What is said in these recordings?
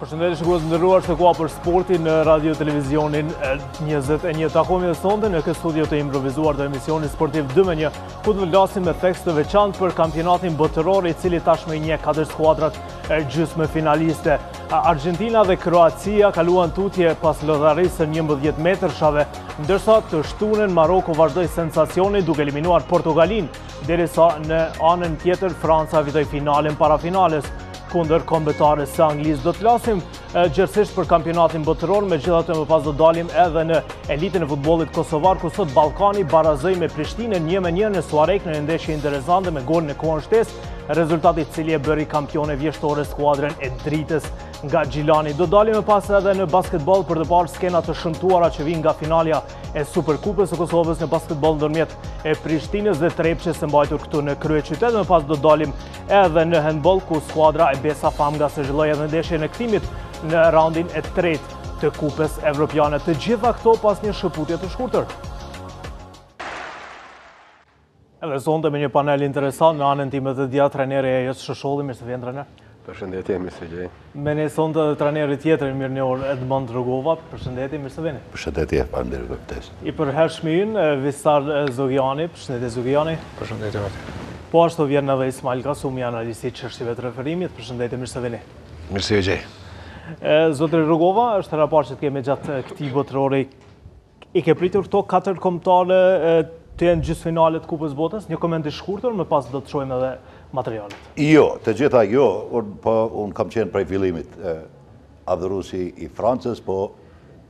Përshëndetje shikues të nderuar, është koha për sportin në radio televizionin 21. Takohemi edhe sonte në këtë studio të improvizuar të emisionit sportiv 2 me 1, ku do të flasim me theks të veçantë për kampionatin botëror i cili tashmë njeh 4 skuadrat gjysmëfinaliste. Argjentina dhe Kroacia kaluan tutje pas lotarisë së njëmbëdhjetëmetërshave, ndërsa të shtunën Maroko vazhdoi sensacionin duke eliminuar Portugalinë. Derisa në anën tjetër Franca fitoi finalen para finales kundër kombëtares së Anglisë. Do të flasim gjerësisht për kampionatin botëror, megjithatë më pas do dalim edhe në elitën e futbollit kosovar ku sot Ballkani barazoi me Prishtinën 1-1 në Suharekë në një ndeshje interesante me golin në kohën shtesë, rezultat i cili e bëri kampione vjeshtore skuadrën e Dritës nga Gjilani. Do dalim më pas edhe në basketboll për të parë skena të shëmtuara që vijnë nga finalja e Superkupës së Kosovës në basketboll ndërmjet Prishtinës dhe Trepçës së mbajtur këtu në kryeqytet. Më pas do dalim edhe në hendboll ku skuadra e Besa Famgas zhvilloi edhe ndeshjen e kthimit në raundin e tretë të kupës evropiane. Të gjitha këto pas një shkëputje të shkurtër. Edhe sonte me një panel interesant, në anën time të djathtë trajneri Ejup Sholli, mirë se vjen trajner. Përshëndetje, mirë se gjej. Me ne sonte dhe trajneri tjetër i mirënjohur, Edmond Rugova, përshëndetje, mirë se vini. Përshëndetje, faleminderit për ftesë. I përhershmi ynë, Visar Zogjani, përshëndetje Zogjani. Përshëndetje, vërte. Po ashtu vjen edhe Ismail Kasumi, analist i çështjeve të referimit, përshëndetje, mirë se vini. Mirë se ju gjej. Zotri Rugova, është hera e parë që të kemi gjatë këtij botërori I ke pritur këto katër kombëtare të jenë në gjysmëfinale të Kupës së Botës? Një koment i shkurtër, më pas do të shohim edhe materialet. Jo, të gjitha jo, po unë kam qenë prej fillimit adhurues i Francës, po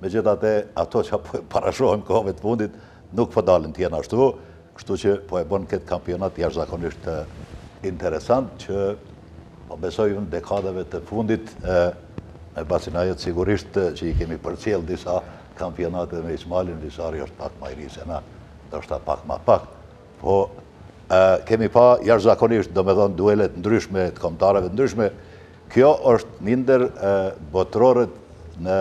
megjithatë ato që po parashohim kohëve të fundit nuk po dalin të jenë ashtu, kështu që po e bën këtë kampionat jashtëzakonisht interesant që po besoj unë dekadave të fundit me basin ajo sigurisht që i kemi përcjellë disa Kampionate me Ismailin, Visari është pak ma i ri se na, ndoshta pak ma pak, po kemi pa jashtëzakonisht, do me thonë, duele të ndryshme, të komtareve të ndryshme, kjo është një ndër botërorët në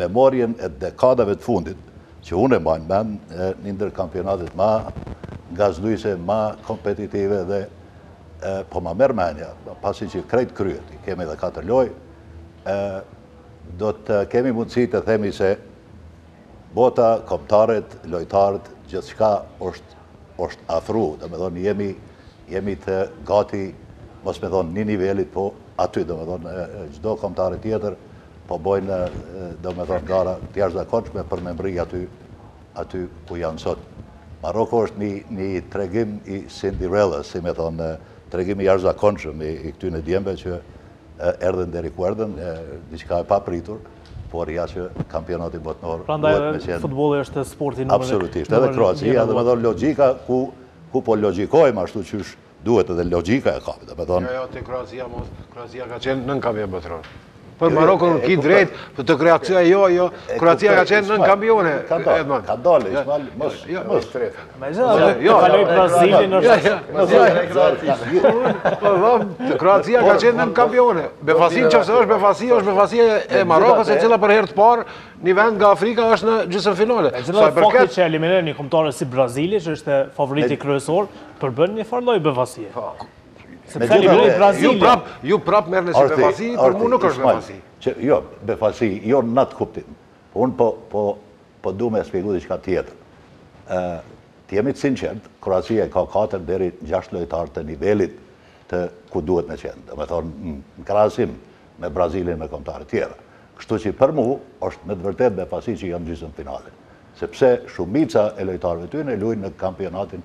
memorien e dekadave të fundit, që unë e maj men, një ndër kampionatet ma ngazëllyse, ma kompetitive dhe po ma merr menja, pasi që krejt kryet, i kemi dhe katër lojë, Do të kemi mundësi të themi se bota, kombëtaret, lojtarët, gjithçka është është afru, do me thonë jemi jemi të gjithë gati mos me thonë një niveli, po aty, do me thonë, çdo komtare tjetër, po bojnë, do me thonë, gara të jashtëzakonshme për me mbri aty, aty ku janë sot. Maroko është një, një tregim i Cinderellës, si me thonë, tregim i jashtëzakonshëm i, i këtyne djemve që Erdhën deri ku erdhën, diçka e papritur, por ja që kampionati botnor... Prandaj dhe futbolli është sporti në... Absolutisht, edhe Kroacia, domethonë logjika, ku po logjikojmë ashtu qysh duhet edhe logjika e kapit, domethonë... Jo, jo, te Kroacia, mos, Kroacia ka qenë nënkampion botnor. Për Marokon ki drejt, por te Kroacia jo, jo, Kroacia ka qenë nënkampione, Edmond. Ka dalë, Ismail, mos, mos, Me gjë, jo, jo, jo, kaloi Brazilin është. Jo, jo, jo, jo, Kroacia. Po vëm, Kroacia ka qenë nënkampione. Befasi nëse është Befasi, është Befasi e Marokos, e cila për herë të parë një vend nga Afrika është në gjysmëfinale. Sa i përket që eliminon një kombëtare si Brazili, që është favoriti kryesor, përbën një farë lloj Befasi. Po. Megjithëse Brazili. Ju prap, ju prap merrni si Befasi, për mua nuk është Befasi. Jo, Befasi, jo në atë kuptim. Unë po, po, po du me spjegu diçka tjetër. Ë, të jemi të sinqertë, Kroacia i ka katër deri gjashtë lojtarë të nivelit të ku duhet me qenë. Domethonë, në krahasim me Brazilin me kombëtaret tjera. Kështu që për mu është me të vërtetë befasi që janë gjysmëfinale. Sepse shumica e lojtarëve të tyne luajnë në kampionatin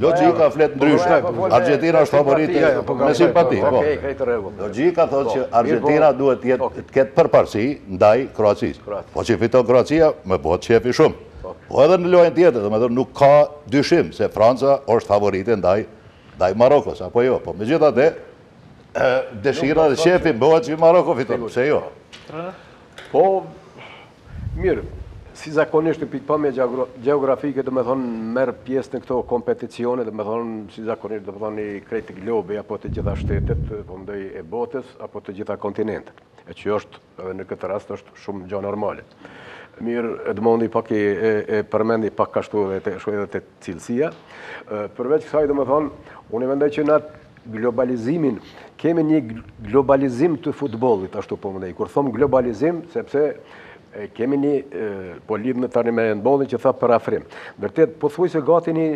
Logjika flet ndryshe. Argentina është favorite me simpati. Logjika thotë që Argentina duhet të jetë të ketë përparësi ndaj Kroacisë. Po që fiton Kroacia, më bëhet qejfi shumë. Po edhe në lojën tjetër, domethënë nuk ka dyshim se Franca është favorite ndaj ndaj Marokos, apo jo? Po megjithatë, dëshira dhe qejfi m'bëhet që Maroko fiton, pse jo? Po Mirë, si zakonisht në pikëpamje gjeografike, domethonë, merr pjesë në këto kompeticione, domethonë, si zakonisht, domethonë, i krejt globi, apo të gjitha shtetet, po mendoj e botës, apo të gjitha kontinentet. E që është, edhe në këtë rast, është shumë gja normale. Mirë, Edmondi pak e përmendi pak kashtu edhe të shkoj edhe te cilësia. Përveç kësaj, domethonë, unë i mendoj që në atë globalizimin, kemi një globalizim të futbollit, ashtu po mendoj. Kur thomë globalizim, sepse kemi një, po lidhem tani me Edmondin që tha përafrim. Vërtet, pothuajse gati një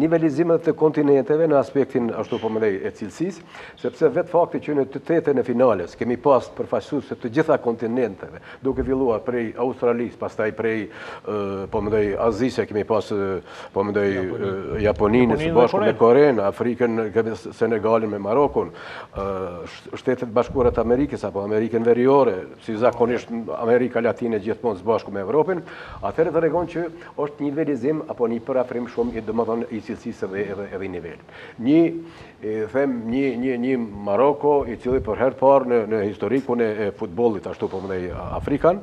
nivelizim të kontinenteve në aspektin, ashtu po mendoj, e cilësisë, sepse vetë fakti që në të tetën e finales, kemi pas përfaqësuese të gjitha kontinenteve, duke filluar prej Australisë, pastaj prej, po mendoj, Azisë, kemi pas Po mendoj Japoninë, së bashku me Korenë, Afrikën, Senegalin me Marokun, Shtetet e Bashkuara të Amerikës, apo Amerikën veriore, si zakonisht Amerika Latine gjithmonë së bashku me Evropën, atëherë tregon që është një nivelizim, apo një përafrim shumë domethonë i cilësisë edhe i nivel. Një, them, një, një, një Maroko, i cili për herë të parë në, në historikun e, e futbollit, ashtu po mendoj Afrikan,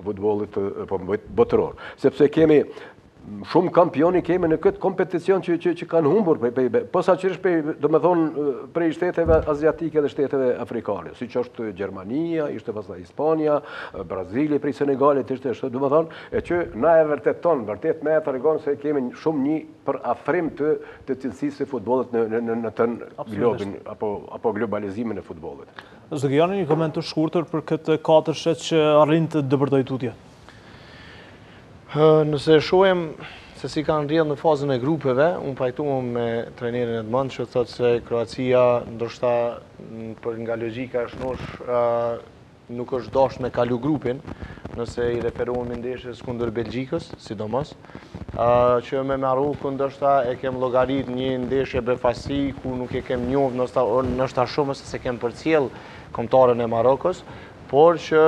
futbollit botëror. Sepse kemi shumë kampioni kemi në këtë kompeticion që që që kanë humbur prej prej posaçërisht prej domethënë prej shteteve aziatike dhe shteteve afrikane siç është Gjermania, ishte pastaj Hispania, Brazili prej Senegalit ishte ashtu domethënë e që na e vërteton vërtet më e tregon se kemi shumë një përafrim të të cilësisë së futbollit në në në, në tërë globin apo apo globalizimin e futbollit. Zogejani një koment të shkurtër për këtë katërshe që arrin të depërtojë tutje. Nëse e shohim se si kanë rrjedhë në fazën e grupeve, unë pajtohem me trenerin Edmond që thot se Kroacia ndoshta për nga logjika e shëndoshë nuk është dashtë me kalu grupin, nëse i referohemi ndeshjes kundër Belgjikës, sidomos. Që me Marokun ndoshta e kem llogarit një ndeshje befasi ku nuk e kem njoft ndoshta ndoshta shumë se s'e kem përcjell kombëtaren e Marokos, por që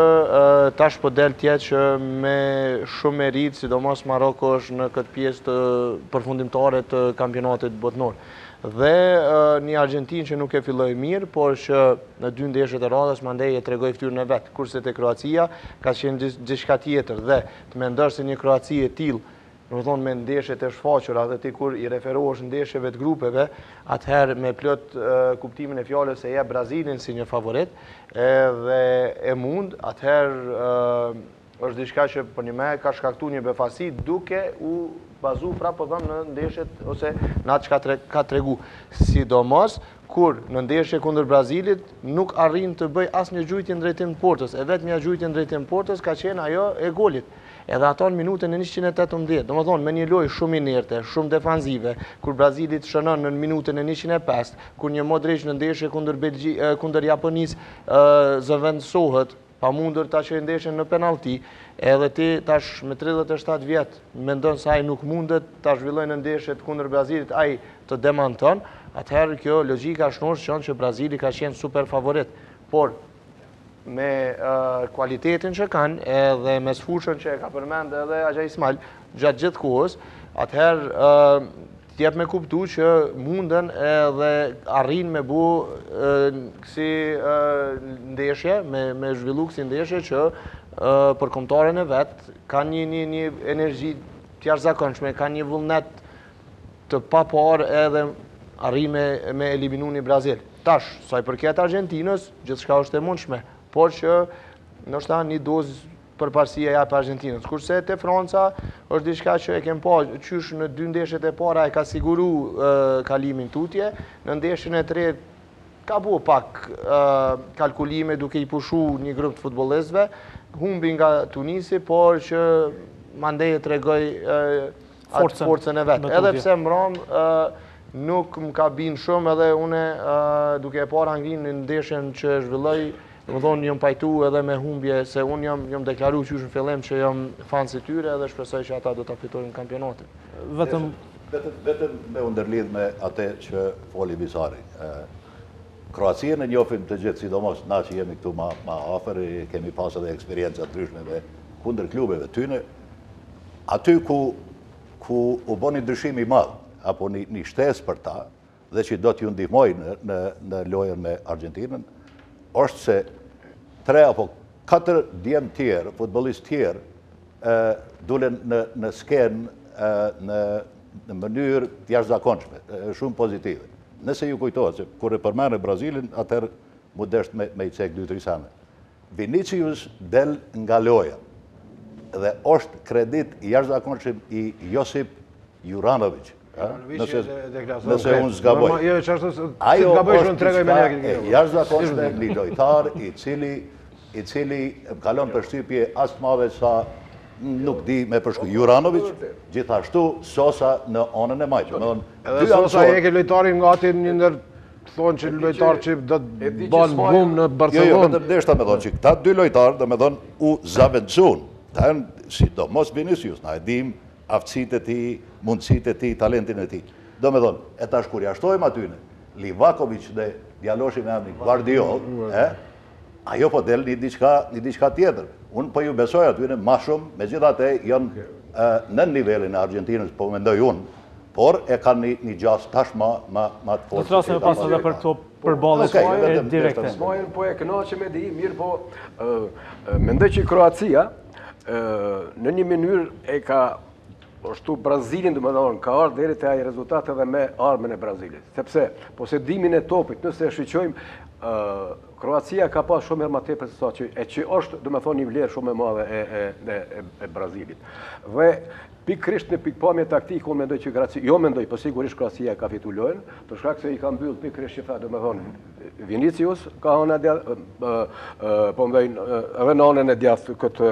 tash po del të jetë që me shumë meritë, sidomos Maroko është në këtë pjesë përfundimtare të kampionatit botëror. Dhe një Argentinë që nuk e filloi mirë, por që në dy ndeshjet e radhës mandej e tregoi ftyrën e vet, kurse te Kroacia ka qenë diçka tjetër dhe Të mendosh se një Kroaci e tillë, domethënë me ndeshjet e shfaqura dhe ti kur i referohesh ndeshjeve të grupeve, atëherë me plot kuptimin e fjalës e jep Brazilin si një favorit, edhe e mund, atëherë është diçka që përnjëmend ka shkaktu një befasi duke u bazu prapë po them në ndeshjet ose në atë çka ka tregu. Sidomos Kur, në ndeshje kundër Brazilit, nuk arrin të bëjë asnjë gjujtje në drejtim të portës. E vetmja gjujtje në drejtim të portës ka qenë ajo e golit. Edhe ato në minutën e njëqind e tetëmbëdhjetë. Domethënë, me një lojë shumë inerte, shumë defensive, kur Brazili të shënon në minutën e njëqind e pesë, kur një Modriq në ndeshje kundër Belgjikë, kundër Japonisë, zëvendësohet, Pa mundur ta çojë ndeshjen në penallti. Edhe ti tash me tridhjetë e shtatë vjet mendon se ai nuk mundet ta zhvillojë në ndeshjet kundër Brazilit, ai të demanton, atëherë kjo logjika e shëndoshë që Brazili ka qenë super favorit. Por me kualitetin që kanë edhe mesfushën që e ka përmend edhe axha Ismail gjatë gjithë kohës, atëherë Të jep me kuptu që munden edhe arrijnë me bo kësi ndeshje, me zhvillu kësi ndeshje që për kombëtaren e vet kanë një një një energji të jashtëzakonshme, kanë një vullnet të paparë edhe arrijnë me me eliminu një Brazil. Tash, sa i përket Argjentinës, gjithçka është e mundshme, por që ndoshta një dozë përparësi ia jap Argjentinës. Kurse te Franca është diçka që e kem pa, qysh në dy ndeshjet e para e ka siguru kalimin tutje, në ndeshjen e tretë ka bo pak kalkulime duke i pushu një grup të futbolistëve, humbi nga Tunisi, por që mandej e tregoi forcën e vet. Edhe pse mbrëmë nuk më ka bind shumë edhe unë duke e pa Anglinë në ndeshjen që e zhvilloi, domethënë jam pajtu edhe me humbje se unë jam jam deklaruar qysh në fillim që jam fans i tyre edhe shpresoj që ata do ta fitojnë kampionatin. Vetëm vetëm me u ndërlidh me atë që foli Visari. Kroacinë e njofim të gjithë, sidomos na që jemi këtu ma ma afër, kemi pas edhe eksperienca të ndryshme me kundër klubeve tyne. Aty ku ku u bë një ndryshim i madh, apo një, një shtesë për ta, dhe që do t'ju ndihmojë në, në, në lojën me Argjentinën, është se tre apo katër djem tjerë, futbollistë tjerë, dulën në, në skenë në, në mënyrë të jashtëzakonshme, shumë pozitive. Nëse ju kujtohet, se kur e përmende Brazilin, atëherë m'u desht me, me i cek dy tri sene. Vinicius del nga loja dhe është kredit i jashtëzakonshëm i Josip Juranovic, nëse unë s'gaboj. Jo, Ajo është diçka e jashtëzakonshme një lojtar i cili i cili ka lon përshtypje aq të madhe sa nuk di me përshkru. Juranovic, gjithashtu Sosa në anën e majtë. Edhe Sosa e ke lojtarin nga ata një ndër thonë që lojtarë që do të banë bum në Barcelona. Jo, jo, vetëm deshta me thon që këta dy lojtarë domethënë u zavendësun. Ta e në sidomos Vinicius, na e dim aftësitë e tij, mundësitë e tij, talentin e tij. Domethënë, e tash kur ja shtojmë atyne, Livakovic dhe djaloshin me emnin Guardiol, Ajo po del një diçka, një diçka tjetër. Unë po ju besoj atyne ma shumë, megjithatë janë nën nivelin e Argjentinës, po mendoj unë, por e kanë një, një gjasë tash ma, ma, ma të forë. Do të rrasë me pasë dhe për këto përballje okay, e, e direkte. Smajl, po e këna që me di, mirë po, uh, mendoj që Kroacia, në një mënyrë e ka Poshtu Brazilin domethënë ka ardhë deri te ai rezultat edhe me armën e Brazilit. Sepse, posedimin e topit, nëse e shqyrtojmë, Kroacia ka pas shumë herë ma tepër sa që e që është, domethënë, një vlerë shumë e madhe e, e, e, e, e Brazilit. Dhe pikërisht në pikëpamje taktike, unë mendoj që Kroacia, jo mendoj, po sigurisht Kroacia ka fitu lojën, për shkak se i ka mbyllë pikërisht që tha, domethënë, Vinicius ka ana e djathtë, po m'fal, edhe në anën e djathtë këtë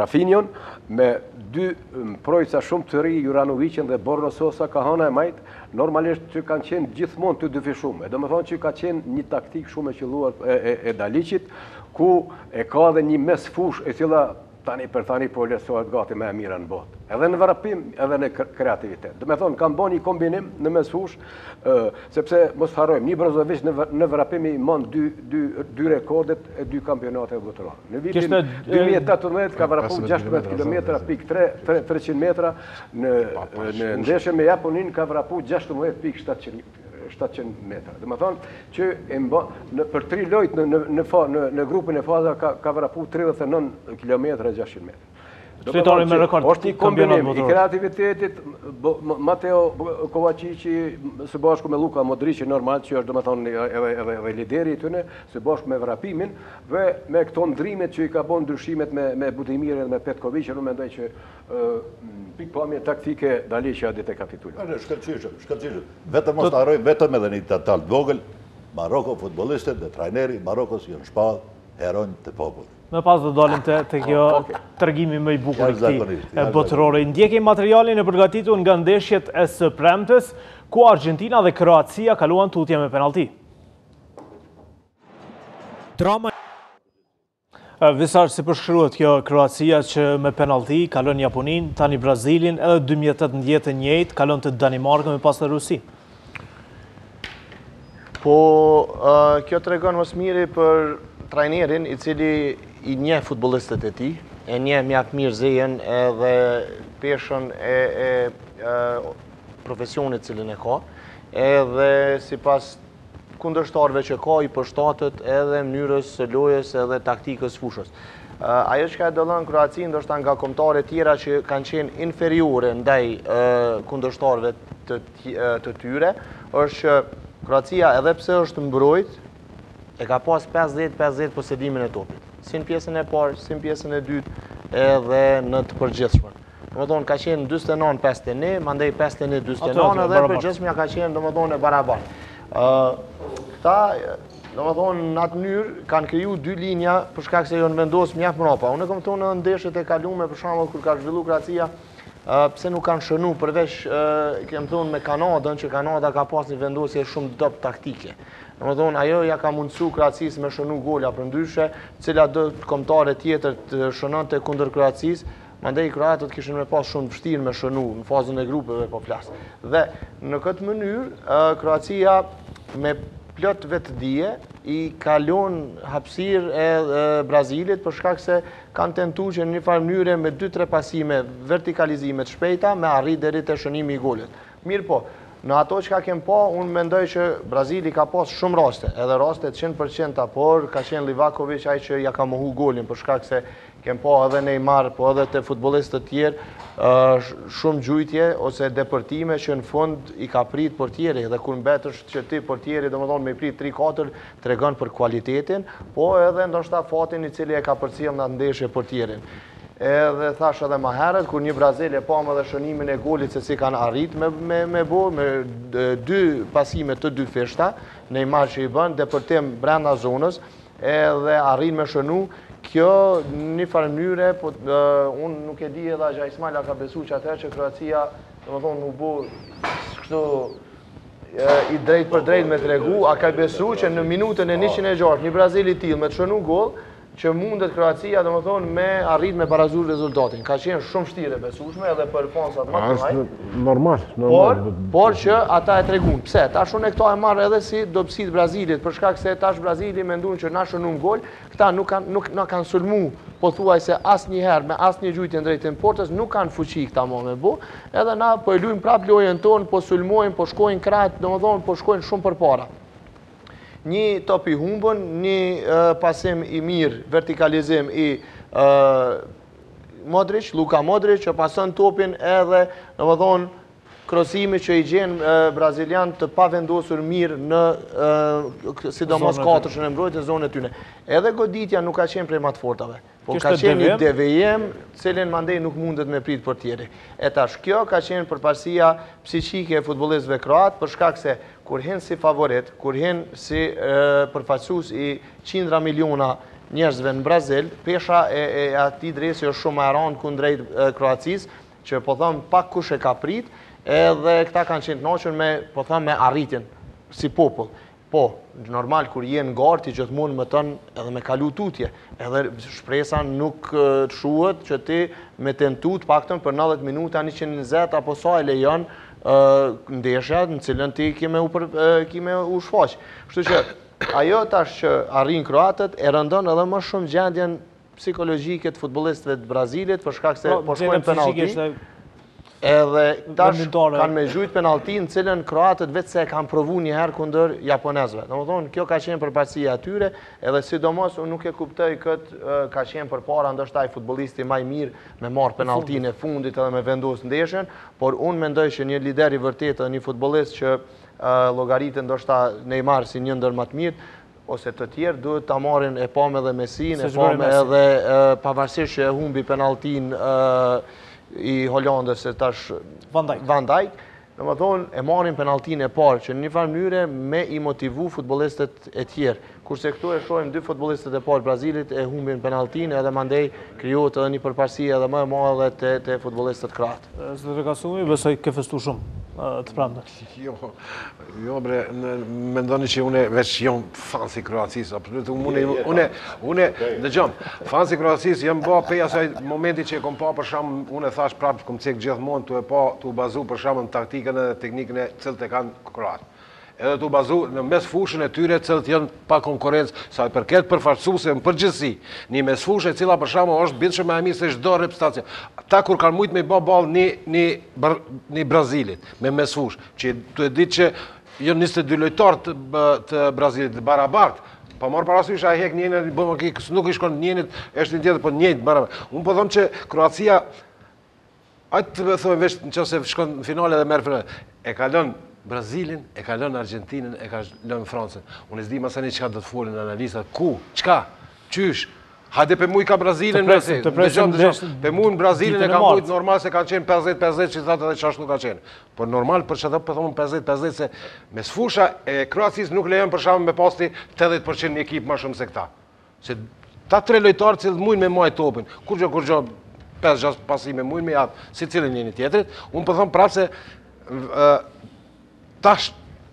Rafinion, me dy mbrojtsa shumë të ri, Juranovicin dhe Borna Sosa ka ana e majtë, normalisht që kanë qenë gjithmonë të dyfishum, domethonë që ka qenë një taktik shumë e qëlluar e Dalicit, ku e ka dhe një mesfushë e cila Tani për tani po vlerësohet gati më e mira në botë. Edhe në vrapim edhe në kreativitet. Domethonë kanë bo një kombinim në mesfushë, sepse mos të harrojmë, një Brozovic në vrapim i man dy rekordet e dy kampionateve botërore. Në vitin 2018 ka vrapu 16 kilometra pikë 3, 300 metra, në ndeshjen me Japoninë ka vrapu 16 pikë 700 metra. 700 metra. Domethonë që e mba, në, për tri lojt në, në, në, fa, në, në grupin e faza ka, ka vrapu 39 km 600 metra. Fitore me rekord. Është një kombinim i kreativitetit, Mateo Kovacici së bashku me Luka Modrici, normal që është domethënë edhe edhe edhe lideri i tyre, së bashku me vrapimin dhe me këto ndrimet që i ka bon ndryshimet me me Budimirin dhe me Petkoviqin, unë mendoj që pikëpamje taktike Daliqi atë ditë e ka fituar. Është shkëlqyeshëm, shkëlqyeshëm. Vetëm mos harrojmë vetëm edhe një detal të vogël, Maroko futbollistët dhe trajneri i Marokos janë shpallë heronj të popullit. Më pas do dalim te te kjo tregimi më i bukur i këtij botërori. Ndjekim materialin e përgatitur nga ndeshjet e së premtes, ku Argjentina dhe Kroacia kaluan tutje me penallti. Drama Visar si përshkruhet kjo Kroacia që me penallti kalon Japoninë, tani Brazilin, edhe 2018 e njëjtë kalon te Danimarkën më pas te Rusi. Po kjo tregon më së miri për trajnerin i cili i njeh futbollistët e tij, e njeh mjaft mirë zejen edhe peshën e profesionit të cilin e ka, edhe sipas kundërshtarëve që ka i përshtatet edhe mënyrës së lojës edhe taktikës fushës. Ajo që ka, e dallon Kroacinë, ndoshta nga kombëtare tjera që kanë qenë inferiore ndaj kundërshtarëve të tyre, është që Kroacia edhe pse është mbrojt, e ka pas 50-50 posedimin e topit. Si në pjesën e parë, si në pjesën e dytë, edhe në të përgjithshmën. Domethonë ka qenë 49 51, mandej 51 49 edhe përgjithshmja ka qenë domethonë e barabartë. Këta, domethonë, në atë mënyrë kanë kriju dy linja për shkak se jon vendosë mjaft mrapa. Unë e kam thonë në ndeshjet e kalume për shembull kur ka zhvillu Kroacia, pse nuk kanë shënu përveç, kemë thonë, me Kanadën, që Kanada ka pas një vendosje shumë t'dobët taktike. Domethonë, ajo ja ka mundësu Kroacisë me shënu gola, përndryshe, cilado kombëtare tjetër të shënon kundër Kroacisë, Mandej kroatët kishin me pas shumë të vështirë me shënu në fazën e grupeve po flas. Dhe në këtë mënyrë Kroacia me plot vetëdije i ka lon hapësirë Brazilit për shkak se kanë tentu që në një farë mënyre me 2-3 pasime vertikalizime të shpejta me arrit deri te shënimi i golit. Mirëpo, në ato çka kem pa, unë mendoj që Brazili ka pas shumë raste, edhe raste 100%, por ka qenë Livakovic ai që ja ka mohu golin, për shkak se Kem pa edhe te Neymar, po edhe te futbollistë të tjerë, shumë gjujtje ose depërtime që në fund i ka prit portieri dhe kur mbetesh që ti portieri, domethënë me i prit 3-4 tregon për kualitetin, po edhe ndoshta fatin i cili e ka përcjell në atë ndeshje portierin. Edhe thash edhe më herët kur një Brazil e pamë edhe shënimin e golit se si kanë arrit me me me bo, me dy pasime të dyfishta, Neymar që i bën depërtim brenda zonës, Edhe arrin me shënu, kjo një farë mënyre, po unë nuk e di edhe a gja sma ka besu që atëherë që Kroacia, domethonë, u bo, kështu, i drejtpërdrejt me tregu, a ka besu që në minutën e 106, një Brazil i tillë me të shënu gol, që mundet Kroacia, domethonë, me arrit me barazu rezultatin. Ka qenë shumë shtirë e besushme edhe për fansat më të mëdhaj. Normal, normal. Por, porqë ata e tregun. Pse? Tash unë këta e marr edhe si dobësi të Brazilit, për shkak se tash Brazili mendon që na shënum gol, këta nuk kanë nuk na kanë sulmu pothuajse asnjëherë me asnjë gjujtje në drejtim të portës, nuk kanë fuqi këta ma me bo. Edhe na po e luajmë prap lojën tonë, po sulmojmë, po shkojnë krahët, domethënë po shkojnë shumë përpara. Një top i humbun, një pasim i mirë, vertikalizim i Modric, Luka Modric që pason topin edhe, domethonë, krosimi që i gjen brazilianët të pavendosur mirë në sidomos katërshën e mbrojtjes n'zonën e tyne. Edhe goditja nuk ka qenë prej ma të fortave, po ka qenë një devijim, të cilin mandej nuk mundet me prit portieri. E tash, kjo ka qenë përparsia psikike e futbolistve kroatë, për shkak se kur hin si favorit, kur hin si përfaqësus i futbolistve, Qindra miliona njerëzve në Brazil, pesha e atij dresi është shumë e randë kundrejt Kroacisë, që po thom pak kush e ka prit, edhe këta kanë qenë të knaqun me, po thom, me arritjen, si popull. Po, normal, kur je n'garë, ti gjithmonë mëton edhe me kalu tutje, edhe shpresa nuk të shuhet që ti me tentu të paktën për 90 minuta, 120, apo sa e lejon ndeshja në cilën ti ki me u shfaqë. Kështu që, Ajo tash që arrijnë kroatët e rëndon edhe më shumë gjendjen psikologjike të futbollistëve të Brazilit për shkak se po shkojnë penallti. Edhe tash kanë me gjujt penallti të cilën kroatët veç se e kanë provu një herë kundër japonezëve. Domethënë kjo ka qenë përparësia e tyre, edhe sidomos unë nuk e kuptoj këtë ka qenë përpara ndoshta ai futbollisti ma i mirë me marr penalltin e fundit edhe me vendos ndeshjen, por unë mendoj që një lider i vërtetë dhe një futbollist që llogaritet ndoshta Neymar si një ndër më të mirë, ose të tjerë, duhet ta marrin e pamë edhe Messin, e pamë edhe pavarësisht që e humbi penalltin i Holandës e tash Van Dijk. Van Dijk, domethënë e marrin penalltin e parë që në një farë mënyre me i motivu futbollistët e tjerë. Kurse këtu e shohim dy futbollistët e parë Brazilit e humbin penalltin edhe mandej krijohet edhe një përparësi edhe më e madhe te futbollistët kroatë. Zotëri Kasumi, besoj ke festuar shumë të premten. Jo, jo bre, mendoni që une veç jam fans i Kroacisë, absolut, une, une, une, ndëgjomë, fans i Kroacisë jam ba pej asaj momenti që e kom pa për shembull, une thash prapë, kom cek gjithmonë tu e pa, tu u bazu për shembull në taktikën edhe teknikën të cilët e kanë kroatët. Edhe tu u bazu në mesfushën e tyre të cilët janë pa konkurencë, sa i përket përfaqësueses në përgjithësi, një mesfushë e cila për shembull është bindshëm ma e mirë se çdo reprezentacion. Tash kur kanë mujtë me i ba ballë një, një, një Brazilit, me mesfushë, që tu e ditë që jon 22 lojtar të, të Brazilit të barabartë, pa marrë parasysh a e hek njërin, bën ok, nuk i shkon njërit, është një tjetër, po njëjtë barabartë. Unë po them që Kroacia ajo domethënë veç nëse shkon në finale dhe merr finale. E ka lënë Brazilin, e ka lënë Argjentinën, e ka lënë Francën. Unë s'di masanej çka do të folin analistat, ku, çka, qysh, Hajde po e mujka Brazilin, Messi. Të presim, të presim. Po e mujnë Brazilin e ka mujtë normal se kanë qenë 50-50 që i thatë edhe që ashtu ka qenë. Por normal për qato edhe po thom 50-50 se mesfusha e Kroacis nuk lejon për shembull me pas ti 80% një ekip ma shumë se këta. Se këta tre lojtarë të cilët mujnë me majtë topin. Kurgjo, kurgjo, 5-6 pasime mujnë me ia dhanë secili njëni tjetrit. Unë për po thom prapë se tash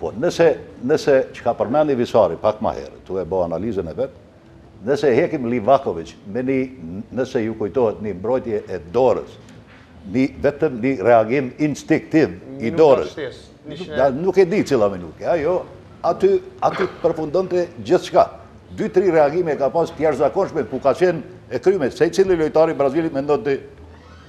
Po, nëse, nëse, çka përmendi Visari pak ma herët, tu e bo analizën e vet, nëse e hekim Livakoviqin me ni, nëse ju kujtohet, ni mbrojtje e dorës, ni, vetëm ni reagim instiktiv i dorës, nuk e di cila minutë ke, ajo aty, aty përfundonte gjithçka. Dy, tri reagime e ka pas të jashtëzakonshme, ku ka qenë e kryme, secili lojtar i Brazilit mendonte,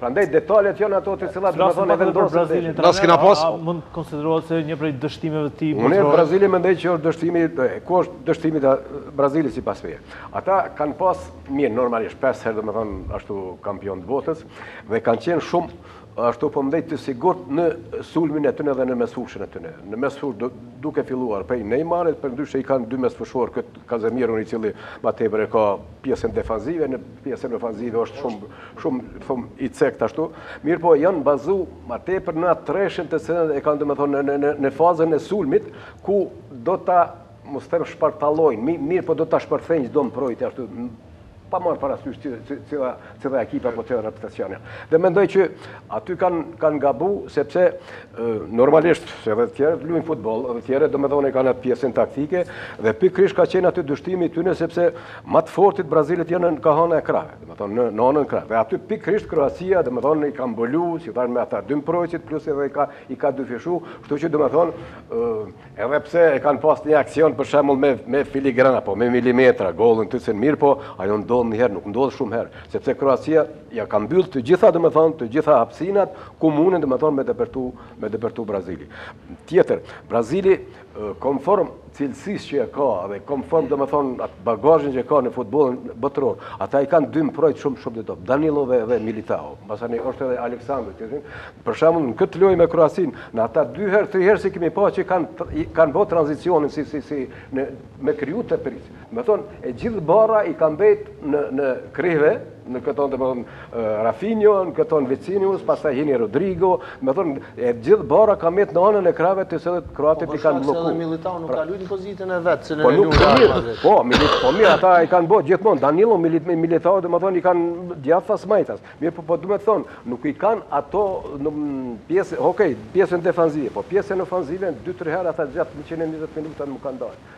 Prandaj detalet janë ato të cilat domethënë vendosin për Brazilin. Na s'kena pas. Mund të konsiderohet se një prej dështimeve të këtij botërori. Unë Brazili mendoj që është dështimi, ku është dështimi i Brazilit sipas meje. Ata kanë pas mirë normalisht pesë herë domethënë ashtu kampionë të botës dhe kanë qenë shumë ashtu po mendoj të sigurt në sulmin e tyre dhe në mesfushën e tyre. Në mesfushë duke filluar prej Neymarit, përndryshe i kanë dy mesfushorë këtë Kazemiron i cili më tepër e ka pjesën defanzive në Pjesën ofanzive është shumë shumë shumë i cektë ashtu. Mirëpo janë bazu më tepër në atë treshin të cilën e kanë domethënë në në në fazën e sulmit ku do ta mos them shpartallojnë, mi, mirëpo do ta shpërthejnë çdo mbrojtje ashtu pa marrë parasysh cila cila ekipa po cili reprezentacion. Dhe mendoj që aty kanë kanë gabu sepse normalisht se edhe të tjerët luajnë futboll, edhe të tjerët domethënë kanë atë pjesën taktike dhe pikërisht ka qenë aty dështimi i tyre sepse Më të fortit të Brazilit janë në kah ana e krahëve, domethënë në, në anën e krahëve. Dhe aty pikërisht Kroacia, domethënë i ka mbulu, si thonë me ata dy mbrojtësit, plus edhe i ka, i ka dyfishu, kështu që domethënë, edhe pse e kanë pas një aksion për shembull me, me filigrana, po me milimetra, golin të cilin mirëpo ajo ndodh një herë, nuk ndodh shumë herë, sepse Kroacia ia ka mbyllë të gjitha, domethënë, të gjitha hapsinat, ku munden, domethënë, me depërtu, me depërtu Brazili. Tjetër, Brazili konform cilësisë që e ka dhe konform domethënë atë bagazhin që e ka në futbolin botëror, ata i kanë dy mbrojtës shumë shumë të dobët, Danilo dhe, dhe Militao, masanej është edhe Aleks Sandro, që është, për shembull në këtë lojë me Kroacinë, na ata dy herë, tri herë s'i kemi pa që kanë, kanë bo tranzicionin si, si, si, në, me kriju tepricë. Domethënë, e gjithë barra i ka mbet në në krahëve, në këto domethënë Rafinja, në këto Vinicius, pastaj hini Rodrigo, domethënë, e gjithë barra ka mbet në anën e krahve të cilët kroatët po, i kanë blloku. Po, Militao nuk pra- ka luajtur në pozitën e vet, se në po, nuk ka luajtur. Po, Militao, po mirë, ata i kanë bërë gjithmonë Danilo Militao, Militao domethënë i kanë djathtas majtas. Mirëpo po domethënë, nuk i kanë ato në pjesë, okay, pjesën defanzive, po pjesën ofanzive 2-3 herë ata gjatë 120 minuta nuk kanë dalë.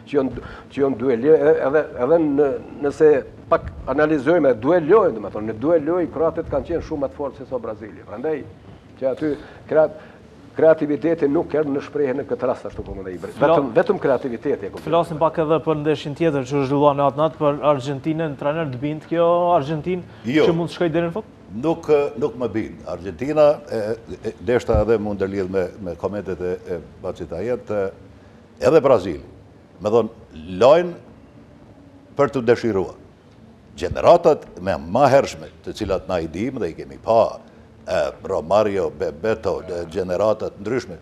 që janë që janë duele edhe edhe në nëse pak analizojmë edhe duel-lojën, domethënë në duel-lojë kroatët kanë qenë shumë më të fortë se sa Brazili. Prandaj që aty kreat kreativiteti nuk erdhi në shprehje në këtë rast ashtu po mendoj. Vetëm vetëm kreativiteti e kupton. Flasim pak edhe për ndeshjen tjetër që është zhvilluar në atë natë për Argjentinën, trajner të bind kjo Argjentinë jo. që mund të shkojë deri në fund? Nuk nuk më bind. Argjentina e deshta edhe mu ndërlidh me me komentet e, e bacit Ajet, Edhe Brazili, domethënë, lajnë për të dëshiruar. Gjeneratat më ma hershme, të cilat na i dimë dhe i kemi pa, Romario, Bebeto, gjenerata të ndryshme,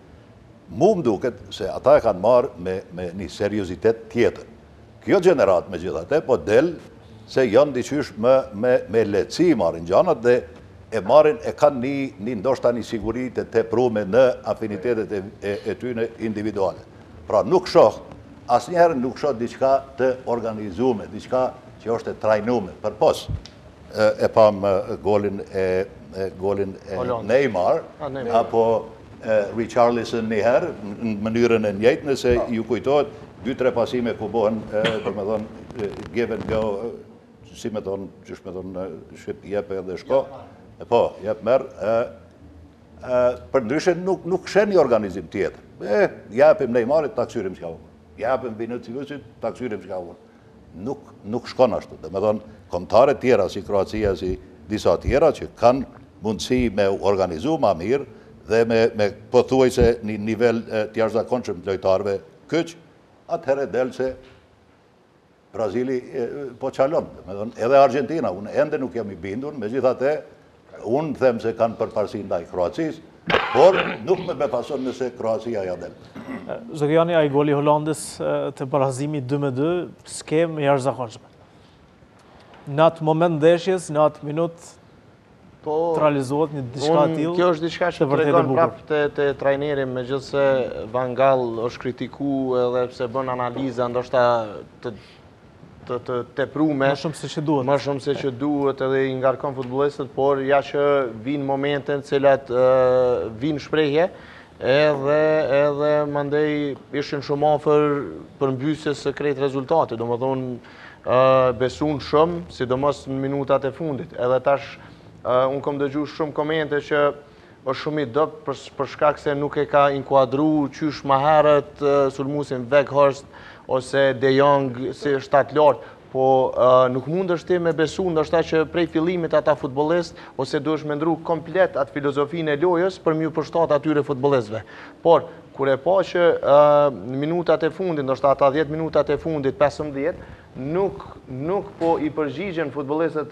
mu më duket se ata e kanë marrë me një seriozitet tjetër. Kjo gjeneratë megjithatë po del se janë diqysh më me me lehtësi i marrin gjanat edhe e marrin e kanë ni ni ndoshta ni siguri të teprume në afinitetet e e e tyne individuale. Pra nuk shoh asnjëherë nuk shoh diçka të organizume, diçka që është e trajnume, përpos E pamë golin e Neymar apo Richarlison një herë në mënyrën e njëjtë nëse ju kujtohet dy tre pasime ku bëhen domethënë give and go si më thon qysh me thon shqip jep edhe shko po jep merr përndryshe nuk nuk sheh një organizim tjetër e japim Neymarit ta kqyrim çka japim Viniciusit ta kqyrim çka Nuk, nuk shkon ashtu. Domethonë, kombëtaret tjera, si Kroacia, si disa tjera, që kanë mundësi me organizu ma mirë dhe me, me pothuajse një nivel t'jashtëzakonshëm të lojtarve kyç, atëhere del se Brazili po çalon. Domethonë, edhe Argjentina, unë ende nuk jam i bindun, megjithatë, Unë them se kanë përparësi ndaj Kroacisë, por nuk me befason nëse Kroacia ja del. Zogijani, ai goli i Holandës te barazimi 2-2, skemë e jashtëzakonshme. Në atë moment të ndeshjes, në atë minut, po, të realizohet një diçka e tillë. Kjo është diçka që tregon prap te trajneri, megjithëse Van Gaal është kritiku edhe se bën analiza, ndoshta të të teprume. Më shumë se që duhet. Më shumë se që duhet edhe i ngarkon futbolistët, por ja që vijnë momente në cilat vijnë n'shprehje, edhe edhe mandej ishin shumë afër përmbysjes së krejt rezultatit, domethonë besun shumë, sidomos në minutat e fundit. Edhe tash, unë kom dëgju shumë komente që Është shumë i dobët për për shkak se nuk e ka inkuadru qysh ma herët sulmuesin Weghorst ose De Jong si shtatlartë, po nuk mundesh ti me besu ndoshta që prej fillimit n'ata futbollistë ose duhesh me ndrru komplet atë filozofinë e lojës për m'iu përshtatë atyre futbollistëve. Por, kur e pa që në minutat e fundit, ndoshta ata dhjetë minutat e fundit, pesëmdhjetë, Nuk, nuk po i përgjigjen futbollistët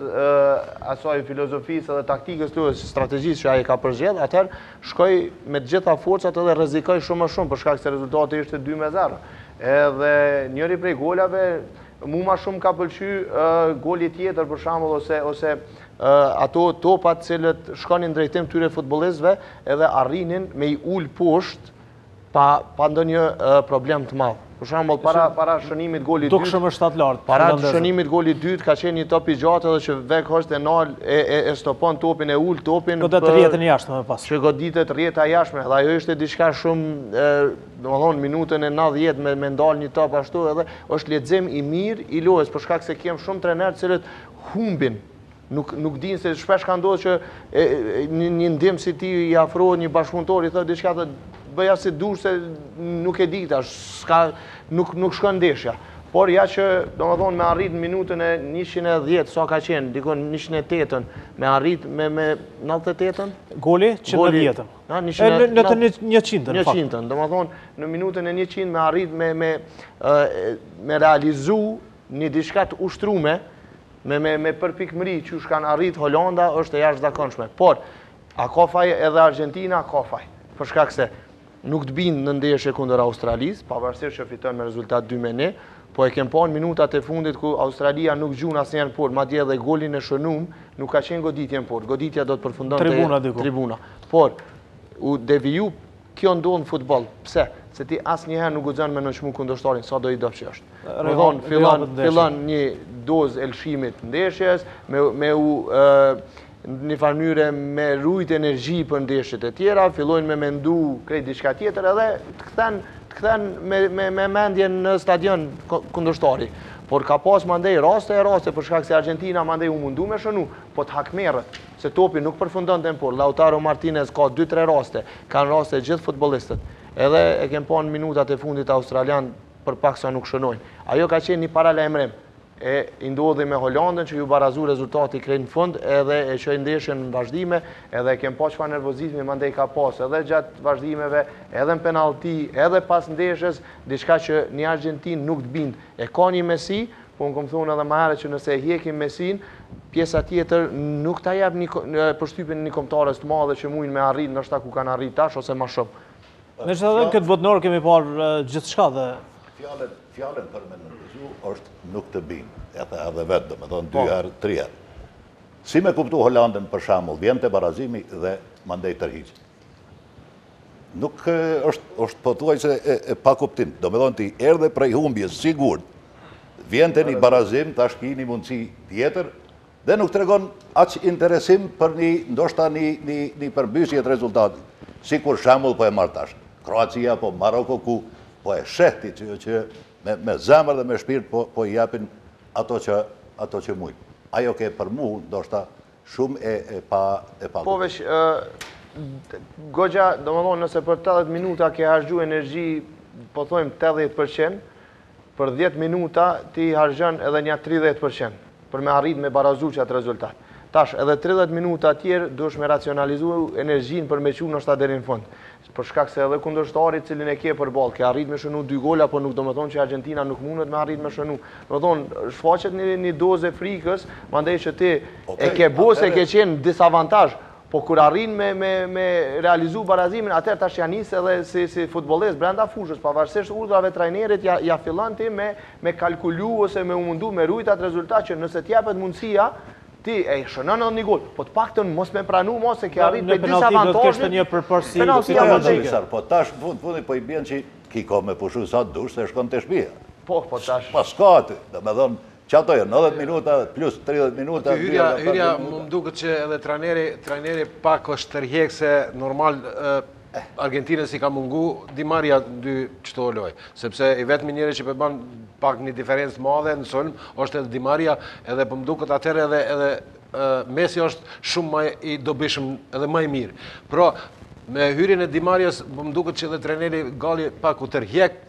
asaj filozofisë dhe taktikës lojës, strategjisë që ai e ka përzgjedhë, atëherë shkoi me të gjitha forcat edhe rrezikoi shumë ma shumë për shkak se rezultati ishte dy me zero. Edhe njëri prej golave, mu ma shumë m'ka pëlqy goli tjetër për shembull ose ose ato topat të cilët shkonin në drejtim t'atyre futbollistëve edhe arrinin me i ulë poshtë pa ndonjë problem të madh. Për shembull, para para shënimit goli i dytë. Dukshëm është shtat lart. Para shënimit goli i dytë ka qenë një top i gjatë edhe që Veghorst është e nal e e stopon topin e ul topin. Po do të rrihet në jashtë më pas. Që goditet rrjeta jashtme dhe ajo ishte diçka shumë domethënë minutën e 90 me ndal një top ashtu edhe është lexim i mirë i lojës për shkak se kem shumë trajnerë të cilët humbin Nuk, nuk dinë se shpesh ka ndodhë që e, një, një ndihmës ti i afrohet një bashkëpunëtor, i thotë diçka të bëje si dush se nuk e di tash, s'ka, nuk, nuk shkon ndeshja. Por ja që, domethënë, me arrit në minutën e 110, sa ka qenë, dikun 108-ën, me arrit me, me 98-ën? Goli, 110-ën. Në, 100, në, të 100-ën, 100-ën, domethënë, në minutën e 100 me arrit me, me, me realizu Një diçka të ushtrume, me, me, me përpikmëri, qysh kanë arrit Holanda, është e jashtëzakonshme. Por, a ka faj edhe Argjentina, ka faj. Për shkak se nuk të bindë në ndeshje kundër Australisë, pavarësisht që fitojnë me rezultat 2 me 1, po e kem pa në minutat e fundit ku Australia nuk gjunë asnjëherë në portë, madje edhe golin e shënun, nuk ka qenë goditje në portë, goditja do të përfundonte tribuna, te tribuna. Por, u deviju Kjo ndodh në futboll. Pse? Se ti asnjëherë nuk guxon me nënçmu kundërshtarin, sado i dobët që është. Domethënë, fillon, fillon një dozë e lëshimit ndeshjes, me, me u, në një farë mënyre me rujt energji për ndeshjet e tjera, fillojnë me mendu krejt diçka tjetër edhe të kthen, të kthen me, me, me mendjen në stadion kundërshtari. Por ka pas mandej raste e raste për shkak se Argjentina mandej u mundu me shënu, po të hakmerret. se topi nuk përfundon te porta Lautaro Martinez ka dy tre raste kanë raste gjithë futbollistët edhe e kem pa në minutat e fundit australianët për pak sa nuk shënojnë ajo ka qenë një paralajmërim e i ndodhi me Holandën që ju barazu rezultati krejt në fund edhe e çoi ndeshjen në vazhdime edhe e kem pa çfarë nervozizmi mandej ka pas edhe gjatë vazhdimeve edhe në penallti edhe pas ndeshjes diçka që në Argjentinë nuk të bind e ka një Messi Unë kam thonë edhe më herët që nëse e hjekim Messin, pjesa tjetër nuk ta jep një përshtypjen e një kombëtares të madhe që mujnë me arrit ndoshta ku kanë arrit tash ose më shumë. Megjithatë këtë botëror kemi parë gjithçka dhe fjala fjala për me nënvizu është nuk të bind. E the edhe vetë, domethënë dy po. herë, tri herë. Si me kuptu Holandën për shembull, vjen te barazimi dhe mandej tërhiqet. Nuk është, është pothuajse e, e pakuptim. Domethënë ti erdhe prej humbjes sigurt, vjen te një barazim, tash ki një mundësi tjetër, dhe nuk tregon aq interesim për një, ndoshta një, një, një përmbysje të rezultatit. Sikur shembull po e marrë tash, Kroacia po Maroko ku, po e sheh ti që, që me, me zemër dhe me shpirt po, po i japin ato që, ato që mujnë. Ajo ke për mu, ndoshta, Shum e e pa e pa. Po veç goxha, domethënë nëse për tetëdhjetë minuta ke harxhu energji, po thojmë tetëdhjetë për qind, për dhjetë minuta ti harxhon edhe nja tridhjetë për qind, për me arrit me barazu qatë rezultat. Tash edhe tridhjetë minuta tjerë duhesh me racionalizu energjinë për me çu ndoshta deri në fund. Për shkak se edhe kundërshtari të cilin e ke përballë, ke arrit me shënu dy gola, po nuk do me thonë që Argjentina nuk mundet me arrit me shënu. Do me thonë, shfaqet një një dozë e frikës, mandej që ti e ke bo se ke qenë në disavantazh, po kur arrin me me me realizu barazimin, atëherë tash ja nis edhe si si futbollist brenda fushës, pavarësisht urdhrave të trajnerit ja ja fillon ti me me kalkulu ose me u mundu me rujt atë rezultat që nëse t'jepet mundësia, Ti e shënon edhe një gol, po të paktën mos me pranu mo se ke arrit me disavantazh. Në penalti do të kishte një përparësi psikologjike. Po tash në fund fundi po i bjen që ki kohë me pushu sa dush se shkon te shpia. Po, po tash. Po s'ka aty. Domethënë, qato janë 90 minuta plus 30 minuta. Aty hyrja, hyrja më duket që edhe trajneri, trajneri pak është tërhjek se normal Argentinës i ka mungu Di Maria në dy qëto lojë, sepse i vetmi njeri që po ban pak një diferencë madhe në sulm, është edhe Di Maria, edhe po m'duket atëherë edhe, edhe Messi është shumë ma i dobishëm edhe ma i mirë. Pra, me hyrjen e Di Marias, po m'duket që edhe treneri Gaal pak u tërhjek,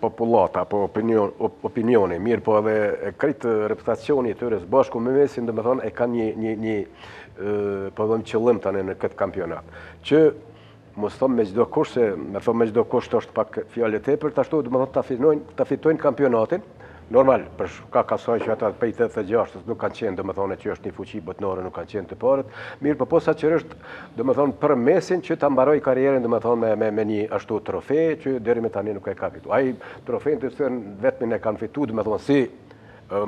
popullata apo opinioni, mirëpo edhe krejt reprezentacioni i tyre së bashku me Messin domethonë e kanë një, një, një po themi qëllim tani në këtë kampionat. Që mos thonë me çdo kusht, se me thonë me çdo kusht është pak fjalë tepër ashtu, domethonë ta fitojnë kampionatin, Normal, për shkak asaj që ata prej 86-s nuk kanë qenë, domethënë që është një fuqi botnore, nuk kanë qenë të parët, mirëpo posaçërisht, domethënë për Messin që ta mbarojë karrierën domethënë me me me një ashtu trofe që deri me tani nuk e ka fituar. Ai trofe në të thënë vetëm e kanë fituar domethënë si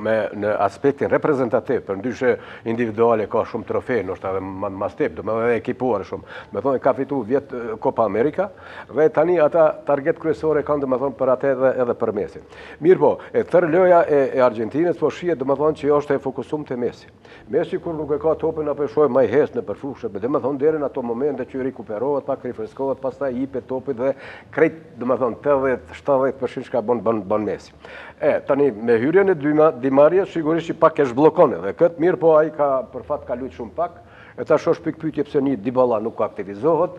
me në aspektin reprezentativ, përndryshe individuale ka shumë trofe, në është edhe më në mastep, do me edhe ekipuar shumë. Me thonë, ka fitu vjet Copa Amerika, dhe tani ata target kryesore kanë, do me thonë, për atë edhe, edhe për Messin. Mirëpo, e tërë loja e, e Argentinës po shihet domethonë që është e fokusume te Messi. Messi kur nuk e ka topin ne po e shohim ai hec nëpër fushë, domethonë deri n'ato momente që rikuperohet, pak rifreskohet, pastaj i jepet topi dhe krejt, domethonë, 80-70 përqind çka bon, bon, bon Messi. E, tani, me hyrjen e Di Ma, Di Marias, sigurisht që pak e zhbllokon edhe këtë mirëpo ai ka për fat ka lujtë shumë pak, e tash osht pikëpyetje pse një Dybala nuk aktivizohet,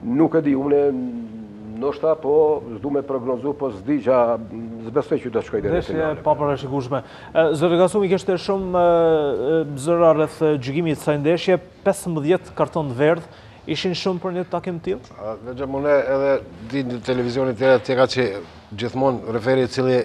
Nuk e di, unë ndoshta po s'du me prognozu, po s'di që s'besoj që do të shkojë dhe në finale. Ndeshje e paparashikushme. Zëra goxha shumë kishte shumë zëra rreth gjykimit t'asaj ndeshje, 15 kartonë të verdhë, ishin shumë për një takim t'tillë? Në gjë mune edhe di në televizionet tjera tjeka që gjithmonë referi cili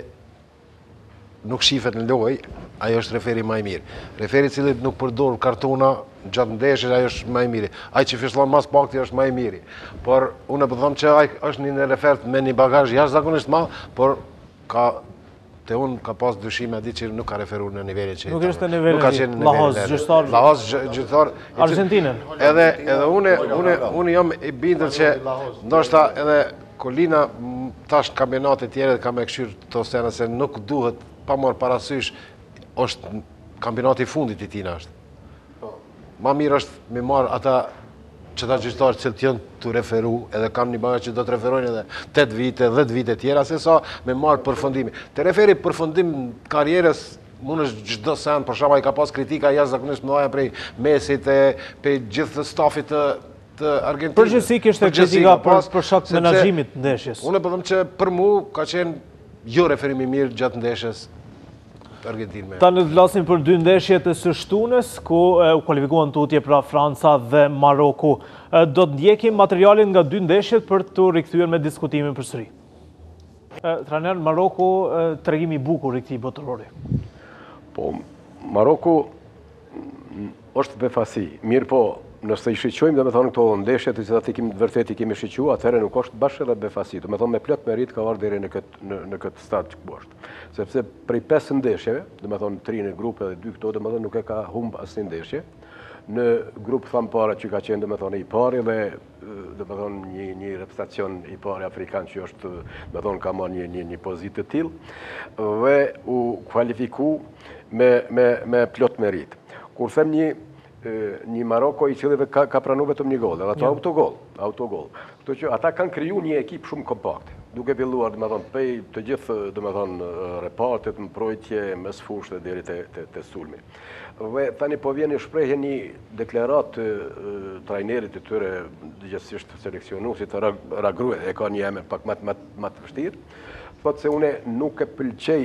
nuk shifet në lojë, ai është referi ma i mirë. Referi i cili nuk përdor kartona gjatë ndeshjes, ai është ma i miri. Ai që fishllon ma s'pakti është ma i miri. Por unë po them që ai është një refer me një bagazh jashtëzakonisht të madh, por ka te unë ka pas dyshime aty që nuk ka referuar në nivelin që nuk ishte në nivelin nuk ka qenë në Lahoz gjyqtar Lahoz gjyqtar Argjentinën edhe edhe unë unë unë jam i bindur që ndoshta edhe Kolina, tash kampionate tjera dhe ka me kqyrë të osena se nuk duhet pa marrë parasysh, është kampionati i fundit i tina është. Po. Ma mirë është me marrë ata qëta gjyqtarë që janë tu referu, edhe kanë një bagazh që do të referojnë edhe 8 vite, 10 vite tjera, sesa me marrë përfundimi. Te referi përfundim të karrierës, mundet çdo sen, për shembull ai ka pas kritika jashtëzakonisht mëdhaja prej Mesit e prej gjithë stafit të të Argjentinës. Përgjithësi kishte kritika për shkak të menaxhimit të ndeshjes. Unë po them po që për mu ka qenë jo referim i mirë gjatë ndeshjes të Argjentinës. Tani të flasim për dy ndeshjet e së shtunës, ku u kualifikuan tutje pra Franca dhe Maroku. Do të ndjekim materialin nga dy ndeshjet për t'u rikthyer me diskutimin përsëri. Trajner, Maroku tregimi i bukur i këtij botërori. Po, Maroku Është befasi, mirëpo nëse i shiqojmë domethënë këto ndeshje të cilat i kemi vërtet i kemi shiqu, atëherë nuk është bash edhe befasi, domethënë me plot meritë ka ardhë deri në këtë në, në këtë stad që ku është. Sepse prej 5 ndeshjeve, domethënë 3 në grupe dhe 2 këto, domethënë nuk e ka humbë asnjë ndeshje, në grup thamë para që ka qenë domethënë i pari dhe domethënë një një reprezentacion i parë afrikan që është domethënë ka marrë një një një pozitë të tillë dhe u kualifiku me me me plot meritë. Kur them një një Maroko i cili ka ka pranuar vetëm një gol, edhe atë autogol, autogol. Kështu që ata kanë krijuar një ekip shumë kompakt, duke filluar domethënë prej të gjithë domethënë repartet, mprojtje, mesfushë deri te te te sulmi. Dhe tani po vjen një shprehje një deklaratë të trajnerit të tyre gjegjësisht seleksionuesit Regragui, e ka një emër pak ma të ma të ma të vështirë, thotë se unë nuk e pëlqej,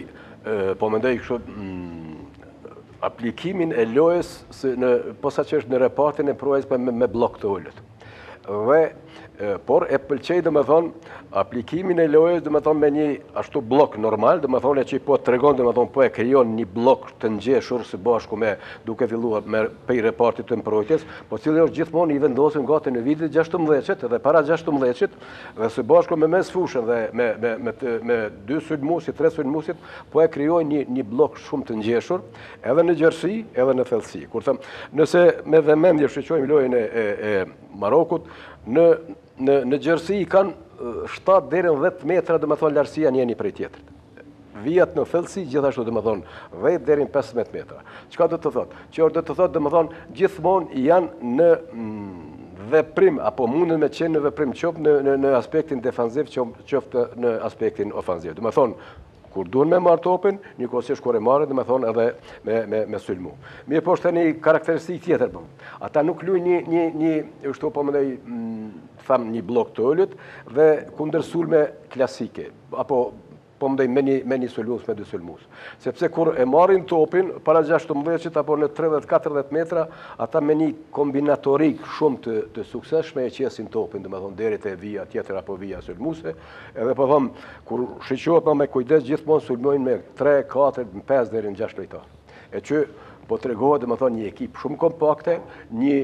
po mendoj kështu, aplikimin e lojës se në, posaçërisht në repartin e mbrojtjes me bllok të ulët. Dhe, por e pëlqej domethënë, aplikimin e lojës domethënë me një ashtu bllok normal, domethënë ekipi po tregon domethënë po e krijojnë një bllok të ngjeshur së bashku me duke filluar me pej repartit të mprojtjes, po cili është gjithmonë i vendosun gati në vijë të 16 dhe para 16 dhe së bashku me mesfushën dhe me, me, me, me dy sulmusit, tre sulmusit, po e krijojnë një, një bllok shumë të ngjeshur, Edhe në gjerësi, edhe në thellësi. Kur thëmë, nëse me vëmendje shikojmë lojën e Marokut, në gjerësi i kanë 7 deri në 10 metra domethënë largësia njëri prej tjetërit. Vijat në thellësi gjithashtu domethënë 10 deri në 15 metra. Çka do të thotë? Kjo do të thotë domethënë gjithmonë janë në veprim, apo mundën me qenë në veprim qoftë në aspektin defanziv qoftë në aspektin ofanziv. Domethënë, kur duhen me marrë topin, njëkohësisht kur e marrin, domethënë edhe me, me, me sulmu. Mirëpo është një karakteristikë tjetër, po. ata nuk lujnë një, një, një ashtu po e mm, thamë, një blok të ulët, dhe kundërsulme klasike, apo po më me një, me një sulmues, me dy sulmues. Sepse kur e marrin topin, para 16-it apo në 30-40 metra, ata me një kombinatorikë shumë të, të suksesshme e qesin topin, domethënë, deri te vija tjetër apo vija sulmuese, Edhe po them, kur shikohet më me kujdes, gjithmonë sulmojnë me 3, 4, 5 deri në 6 lojtarë. E që po tregohet domethënë një ekip shumë kompakte, një...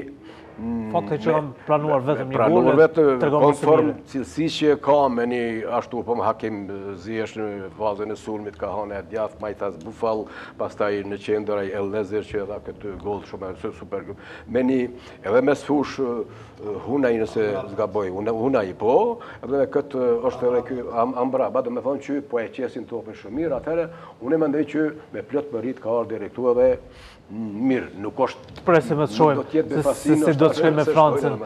Mm, Fakti që kanë pranuar vetëm një gol, tregohet të mirë. Konform cilësisë që e ka me një ashtu, po më Hakim Ziyech në fazën e sulmit, ka anën e djathtë, majtas Boufal, pastaj në qendër El Nesyri që e dha këtë gol shumë e super. Me një Edhe mesfushë Ounahi nëse s'gaboj, Ounahi po, edhe dhe këtë është edhe ky Amrabat, domethënë që po e qesin topin shumë mirë, atëherë unë e mendoj që me plot meritë ka ardhë deri këtu edhe mirë, nuk është... Të presim e të shojmë, se si do të shkojë me Francën.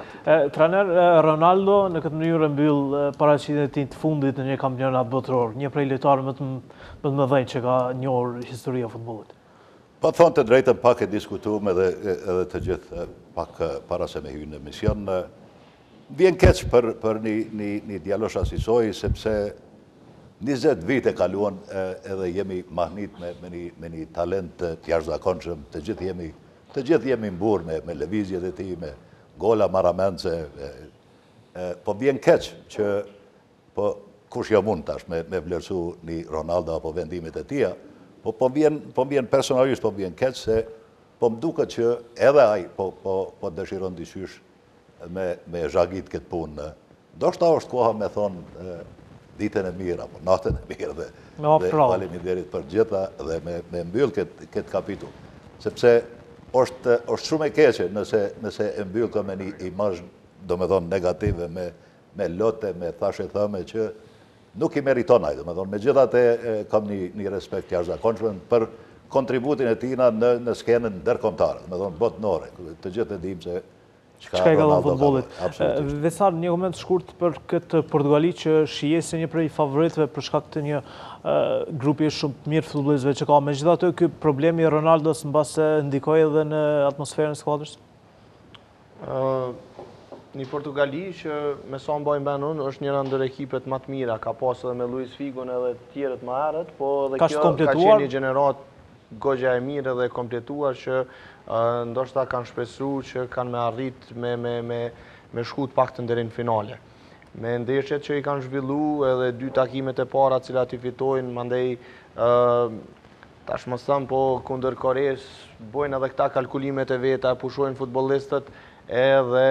Trajner, Ronaldo në këtë mënyrë e mbyll paraqitjen e tij të fundit në një kampionat botëror, një prej lojtarëve më të mëdhenj që ka njohur historia e futbolit. Po me thonë të drejtën pak e diskutuam edhe edhe të gjithë pak para se me hyrë në emision. Vjen keq për për një një një djalosh asisoj sepse 20 vite e kaluan edhe jemi mahnit me me një me një talent të jashtëzakonshëm, të gjithë jemi të gjithë jemi mburrë me me lëvizjet e tij, me gola marramendës. Po vjen keq që po kush jam unë tash me me vlerësu ni Ronaldo apo vendimet e tija, po po vjen po më vjen personalisht po më vjen keq se po më duket që edhe ai po po po dëshiron diqysh me me e zhagit këtë punë ndoshta është koha me thonë ditën e mirë apo natën e mirë dhe me dhe faleminderit për t'gjitha dhe me me mbyll këtë këtë kapitull sepse është është shumë e keqe nëse nëse e mbyll me një imazh domethënë negative me me lotë, me thashetheme që nuk i meriton ai, domethënë, megjithatë kam një respekt të jashtëzakonshëm për kontributin e tina në skenën ndërkombëtare, domethënë, botërore, të gjithë e dimë se çka i ka dhënë futbollit. Visar, një koment shkurt për këtë Portugali që shihej si një prej favoritve për shkak të një grupi shumë të mirë futbollistëve që ka, megjithatë ky problemi i Ronaldos mbase ndikoi edhe në atmosferën e skuadrës? Një Portugali që me sa mbaj mend unë është njëra ndër ekipet më të mira, ka pasur edhe me Luis Figun edhe të tjerët më herët, po edhe kjo ka qenë një gjeneratë gogja e mirë edhe e kompletume që ndoshta kanë shpresu që kanë me arrit me me me me shku të paktën deri në finale. Me ndeshjet që i kanë zhvillu edhe dy takimet e para të cilat i fitojnë, mandej Tash me thënë po kundër Koresë bojnë edhe këta kalkulimet e veta, e pushojnë futbollistët edhe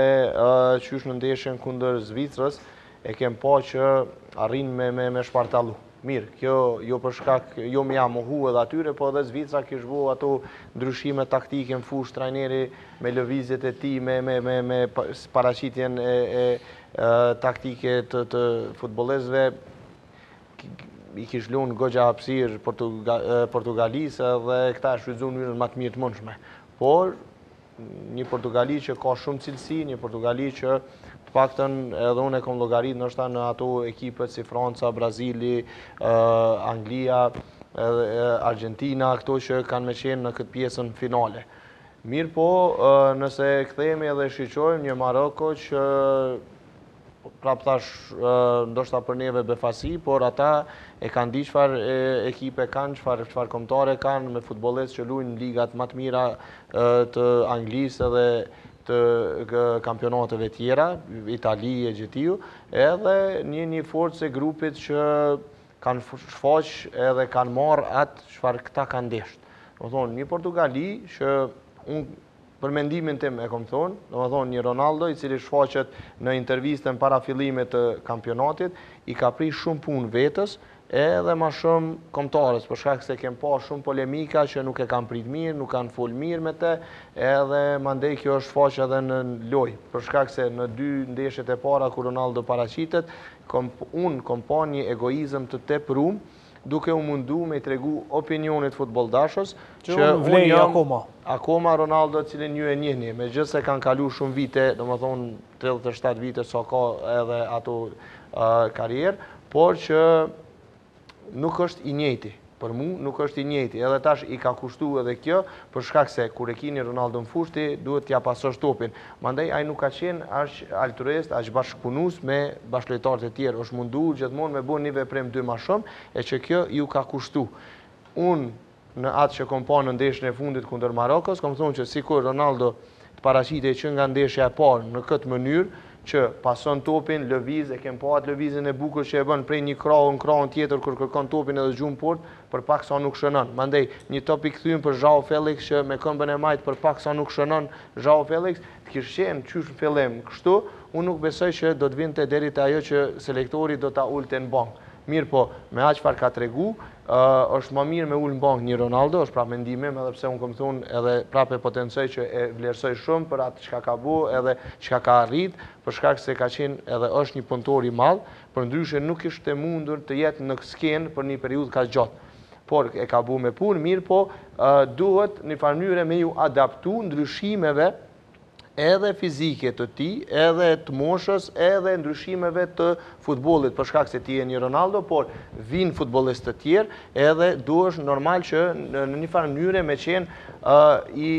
qysh në ndeshjen kundër Zvicrës e kem pa që arrijnë me me me shpartallu. Mirëpo jo për shkak jo me ja mohu edhe atyre, po edhe Zvicra kish bo ato ndryshime taktike në fushë trajneri me lëvizjet e tij me me me me paraqitjen e e taktike të të futbollistëve i kish lënë goxha hapësirë Portugalisë dhe këta e shfrytëzuan në mënyrën ma të mirë të mundshme. Por një Portugali që ka shumë cilësi, një Portugali që të paktën edhe unë e kam llogarit ndoshta në ato ekipet si Franca, Brazili, Anglia, Argentina, këto që kanë me qenë në këtë pjesën finale. Mirëpo, nëse kthehemi edhe shiqojmë një Maroko që prapë thashë ndoshta për neve befasi, por ata e kanë di çfarë ekipe kanë, çfarë, çfarë kombëtare kanë, me futbollistë që lujnë në ligat ma të mira të Anglisë edhe të kampionateve tjera, Itali e gjithi, edhe një një forcë e grupit që kanë shfaq edhe kanë marrë atë çfarë këta kanë deshtë. Domethonë, një Portugali që unë Për mendimin tim e kom thonë, domethonë një Ronaldo i cili shfaqet në intervistën para fillimit të kampionatit, i ka prish shumë punë vetes edhe ma shumë kombëtares, për shkak se kem pa shumë polemika që nuk e kanë prit mirë, nuk kanë fol mirë me te, edhe mandej kjo është shfaq edhe në lojë, për shkak se në dy ndeshjet e para ku Ronaldo paraqitet, unë kom pa një egoizëm të teprum, duke u mundu me i tregu opinionit futbolldashës, që unë jam akoma Ronaldo të cilin ju e njihni, megjithëse kanë kalu shumë vite, domethonë 37 vite sa ka edhe ato karrierë, por që nuk është i njëjti, për mu nuk është i njëjti, edhe tash i ka kushtu edhe kjo, për shkak se kur e kini Ronaldon n'fushë ti duhet t'ia pasosh topin. Mandej ai nuk ka qenë aq altruist, aq bashkëpunues me bashkëlojtarët e tjerë, është mundu gjithmonë me bo ni veprim dy ma shumë, e që kjo iu ka kushtu. Unë në atë që kom pa në ndeshjen e fundit kundër Marokos, kom thonë që sikur Ronaldo, Të paraqitej që nga ndeshja e parë në këtë mënyrë, që pason topin, lëviz, e kem pa atë lëvizjen e bukur që e bën prej një krahu në krahun tjetër kur kërkon topin edhe gjun n'portë, për pak sa nuk shënon. Mandej, një top i kthym për Zhao Feliks që me këmbën e majtë për pak sa nuk shënon Zhao Feliks. Të kish qenë qysh në fillim kështu, unë nuk besoj që do të vinte deri te ajo që selektori do ta ulte në bankë. Mirëpo, me aq çfarë ka tregu, Është ma mirë me ul në bankë një Ronaldo, është prapë mendimi im, edhe pse unë kom thonë edhe prapë e potencoj që e vlerësoj shumë për atë çka ka bo edhe çka ka arrit, për shkak se ka qenë edhe është një punëtor i madh, përndryshe nuk kishte mundur të jetë në skenë për një periudhë kaq gjatë. Por e ka bo me punë, mirëpo duhet në një farë mënyre me ju adaptu ndryshimeve edhe fizike të tij, edhe të moshës, edhe ndryshimeve të futbollit, për shkak se ti je një Ronaldo, por vijnë futbollistë të tjerë, edhe duhesh normal që në një farë mënyre me qenë i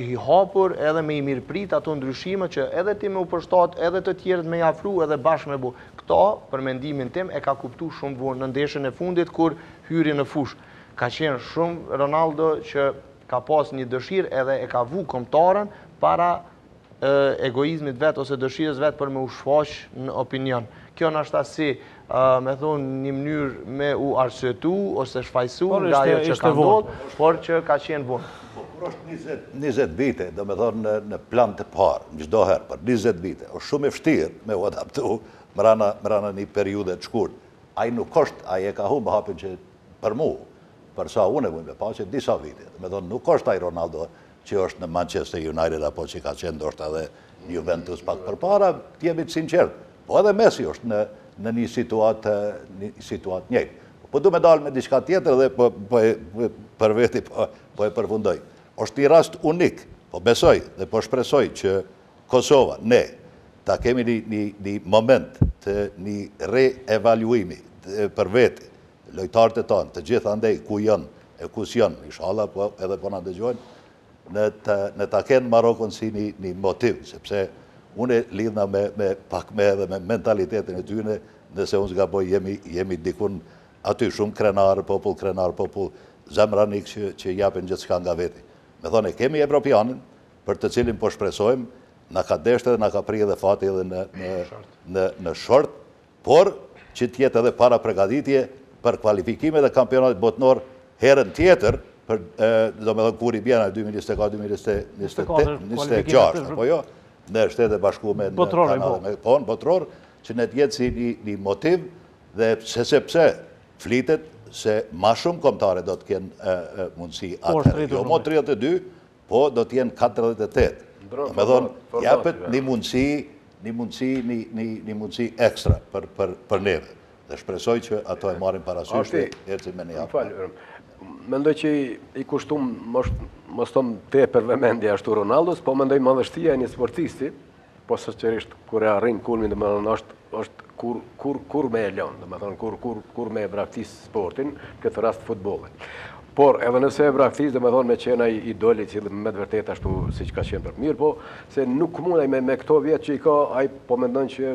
i hapur edhe me i mirëprit ato ndryshime që edhe ti me u përshtat, edhe të tjerët me i afru edhe bashkë me bo. Këtë, për mendimin tim, e ka kuptu shumë vonë në ndeshjen e fundit kur hyri në fushë. Ka qenë shumë Ronaldo që ka pas një dëshirë edhe e ka vu kombëtaren para egoizmit vet ose dëshirës vet për me u shfaq në opinion. Kjo nashta si, me thonë, një mënyrë me u arsyetu ose shfajsu nga ajo që ka ndodhë, por që ka qenë vonë. Po, kur është 20 vite, do me thonë, në plan të parë, çdo herë, për 20 vite, është shumë e vështirë me u adaptu mrena një periudhe të shkurt. Ai nuk është, ai e ka humë hapin që për mu. Për sa unë e muj me pa, qe disa vite. Do me thonë nuk është ai Ronaldo që është në Manchester United apo që ka qenë ndoshta edhe në Juventus pak përpara, të jemi të sinqertë. Po edhe Messi është në në një situatë një situatë njëjtë. Po du me dal me diçka tjetër dhe po, po për veti po, po e përfundoj. Është një rast unik, po besoj dhe po shpresoj që Kosova, ne, ta kemi një, një, një moment të një reevaluimi për veti, Lojtarët e tanë, të gjithë andej, ku janë, e ku s'janë, ishalla po edhe po na dëgjojnë, ta kenë Marokon si një, një motiv, sepse unë e lidhna me, me pak me edhe me mentalitetin e tyne, nëse unë s'gaboj jemi, jemi dikun aty shumë krenarë, popull krenar, popull zemranik që, që japin gjithçka nga veti. Me thonë, e kemi Evropianin, për të cilin po shpresojmë, na ka dashtë edhe na ka pri edhe fati edhe në, në, në, në short, por që të jetë edhe parapërgaditje për kualifikimet e Kampionatit Botnor herën tjetër, domethënë kur i bjen ajo dy mijë e njëzet e katër, dy mijë e njëzet e njëzet e tetë, njëzet e gjashtë, apo jo, në Shtetet e Bashkuar me Kanadën, po, po, botëror, që neve të jetë si një një motiv dhe se sepse flitet se ma shumë kombëtare do të kenë mundësi atëherë, jo mo tridhjetë e dy, Po do të jenë katërdhjetë e tetë. Domethonë, japet një mundësi, një mundësi, një mundësi ekstra për neve. Dhe shpresoj që ato e marrim parasysh dhe ecim me një hap. Mendoj që i kushtum, mos thom tepër vëmendje ashtu Ronaldos, po mendoj madhështia e një sportisti, Posaçërisht kur e arrin kulmin, domethonë, është, është kur, kur, kur me e lënë, domethonë, kur, kur, kur me e braktis sportin, këtë rast futbolin. Por, edhe nëse e braktis, domethonë, me qenë ai, idoli, ylli me të vërtetë ashtu, siç ka qenë për mirë, po, se nuk mund ai me, me këto vjet që i ka, ai po mendon që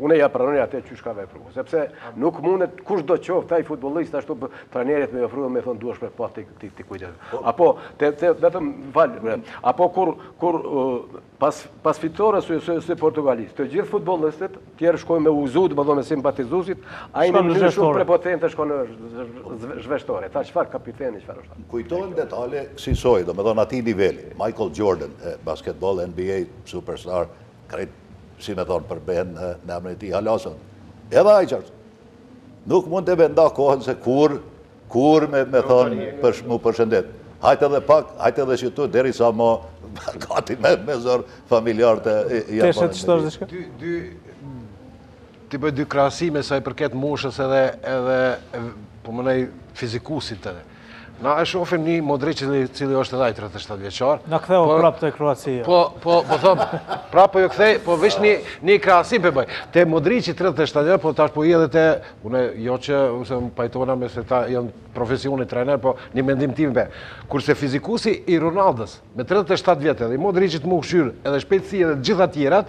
Unë s'ja pranoj atë qysh ka vepruar, sepse nuk mundet kushdo qoftë ai futbollist ashtu trajnerit me ofruar me thon dush me pa ti ti ti kujdes. Po. Apo te te vetëm val. Apo kur kur pas pas fitores së së së Portugalisë, të gjithë futbollistët e tjerë shkojnë me uzu, do të thonë me simpatizuesit, ai në mënyrë shumë prepotente shkon në zhveshtore. Tha çfarë kapiteni, çfarë është. Kujtohen detale si soi, do të thonë atij niveli, Michael Jordan, basketball NBA superstar, Krejt, si me thonë, përbehen, në, në emrin e tij halasën. Edhe ai që është. Nuk mundte me e nda kohën se kur, kur me, me thonë, për, m'u përshëndet. Hajt edhe pak, hajt edhe qetu, derisa më gati me, me zor familjarët i Deshe të shtosh diçka? Dy, dy, t'i bëj dy krahasime sa i përket moshës edhe, edhe po më nej fizikusit të dhe. Na e shofim një Modric i cili është edhe ai 37 vjeçar. Na ktheu po, prapë te Kroacia. Po po po them, prapë po ju kthej, po veç një një krahasim po bëj. Te Modrici 37 vjeçar, po tash po i edhe te, unë jo që s'u pajtona me, se ata janë profesionist trajner, po një mendim timin be. Kurse fizikusi i Ronaldos, Me tridhjetë e shtatë vjet edhe i Modriçit me kqyr edhe shpejtësi edhe të gjitha tjerat,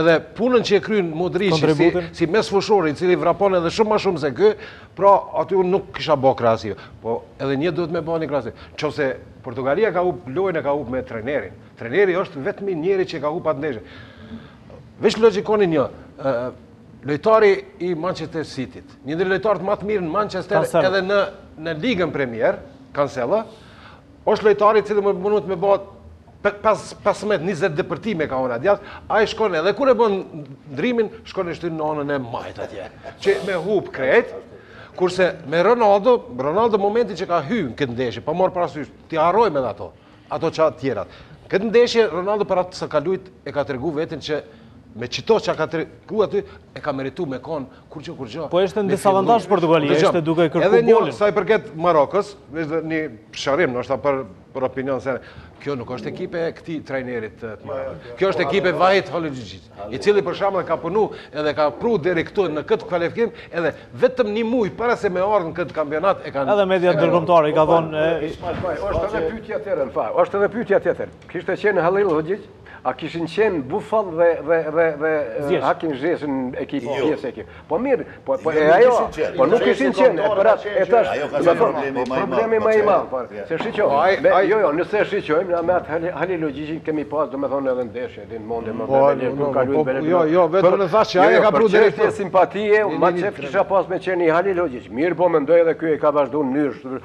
edhe punën që e kryen Modriçi si si mesfushor i cili vrapon edhe shumë më shumë se ky, pra aty unë nuk kisha bë krahasim. Po edhe një duhet me bë një krahasim. Nëse Portugalia ka hup lojën e ka hup me trajnerin. Trajneri është i vetmi njeri që ka hup atë ndeshje. Veç logjikoni një, lojtari i Manchester Cityt, një ndër lojtarët më të mirë në Manchester edhe në në Ligën Premier, Cancelo, Është lojtari i cili mundet me bë pesë 15 20 depërtime kah ona djathtë, ai shkon edhe kur e bën ndrrimin, shkon e shtyn në anën e majtë atje. Që me hup krejt. Kurse me Ronaldo, Ronaldo momentin që ka hyrë këtë ndeshje, pa marr parasysh, t'i harrojmë edhe ato, ato ça të tjerat. Këtë ndeshje Ronaldo për atë sa ka lujt e ka tregu veten që me qito që ka tregu aty e ka merituar me kon Kur që, kur që... Po eshte në disavantazh Portugalia, eshte duke kërku golin. Edhe një, sa i përket Marokos, është një sqarim, sa për opinion, se kjo nuk është ekipe e këtij trajnerit të marë. Kjo është ekipe Vahit Halilhoxhiqit, i cili për shembull ka punu edhe ka pru deri këtu në këtë kvalifikim, edhe vetëm një muj para se me ardhë në këtë kampionat e kanë... Edhe mediat ndërkombtare ka dhonë... është edhe pytja të tërë, është edhe pytja të tërë. Kishtë e qenë Halil Hëgjit, A kishin qenë Boufal dhe dhe dhe dhe Hakim Ziyech në ekip jo. pjesë e ekipit. Po mirë, po po jo, e ajo, po nuk kishin qenë, e për atë e tash. Ajo ka qenë problemi më i madh. Problemi më i madh, po. Se shiqo. Jo, jo, nëse shiqojmë na me atë Halilhoxhiqin kemi pas domethënë edhe ndeshje din monde më po, vjen kur ka luajtur Belet. Jo, jo, vetëm thashë ai ka pru drejt simpatie, ma qef kisha pas me qenë Halilhoxhiq. Mirëpo mendoj edhe ky e ka vazhduar mënyrë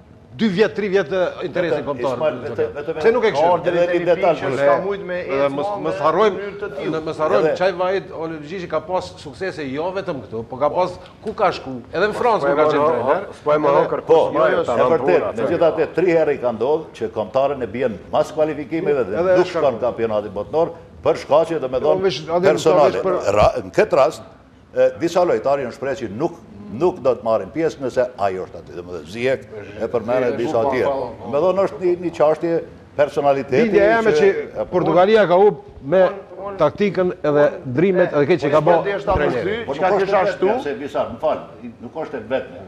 2 vjet, 3 vjet interesin kombëtar. Pse nuk e kishte? Ardhi edhe një detaj që s'ka mujt me ecë më mos harrojmë mënyrë të tillë. Mos harrojmë që ai Vahid Halilhoxhiqi ka pas suksese jo vetëm këtu, po ka pas ku ka shku, edhe në Francë ku ka qenë trajner. Po e morën kërkosh. Po, jo, jo, është vërtet. Megjithatë, 3 herë i ka ndodhur që kombëtaren e bjen mas kualifikimeve dhe nuk shkon n'kampionatin botnor për shkaqe domethënë personale. Në këtë rast Disa lojtarë janë shprehë që nuk nuk do të marrin pjesë nëse ai është aty. Domethënë Ziyech e përmende edhe disa të tjerë. Domethënë është një një çështje personaliteti. Bindja jeme që Portugalia ka humb me taktikën edhe ndrimet edhe këtë që ka bërë trajneri. Po çka kish ashtu? Se Bisar, më fal, nuk është e vetmja.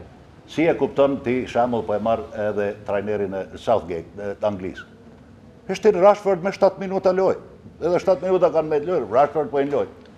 Si e kupton ti shembull po e marr edhe trajnerin Southgate të Anglisë. E shtin Rashford me 7 minuta lojë. Edhe 7 minuta kanë me lojë, Rashford po e lojë.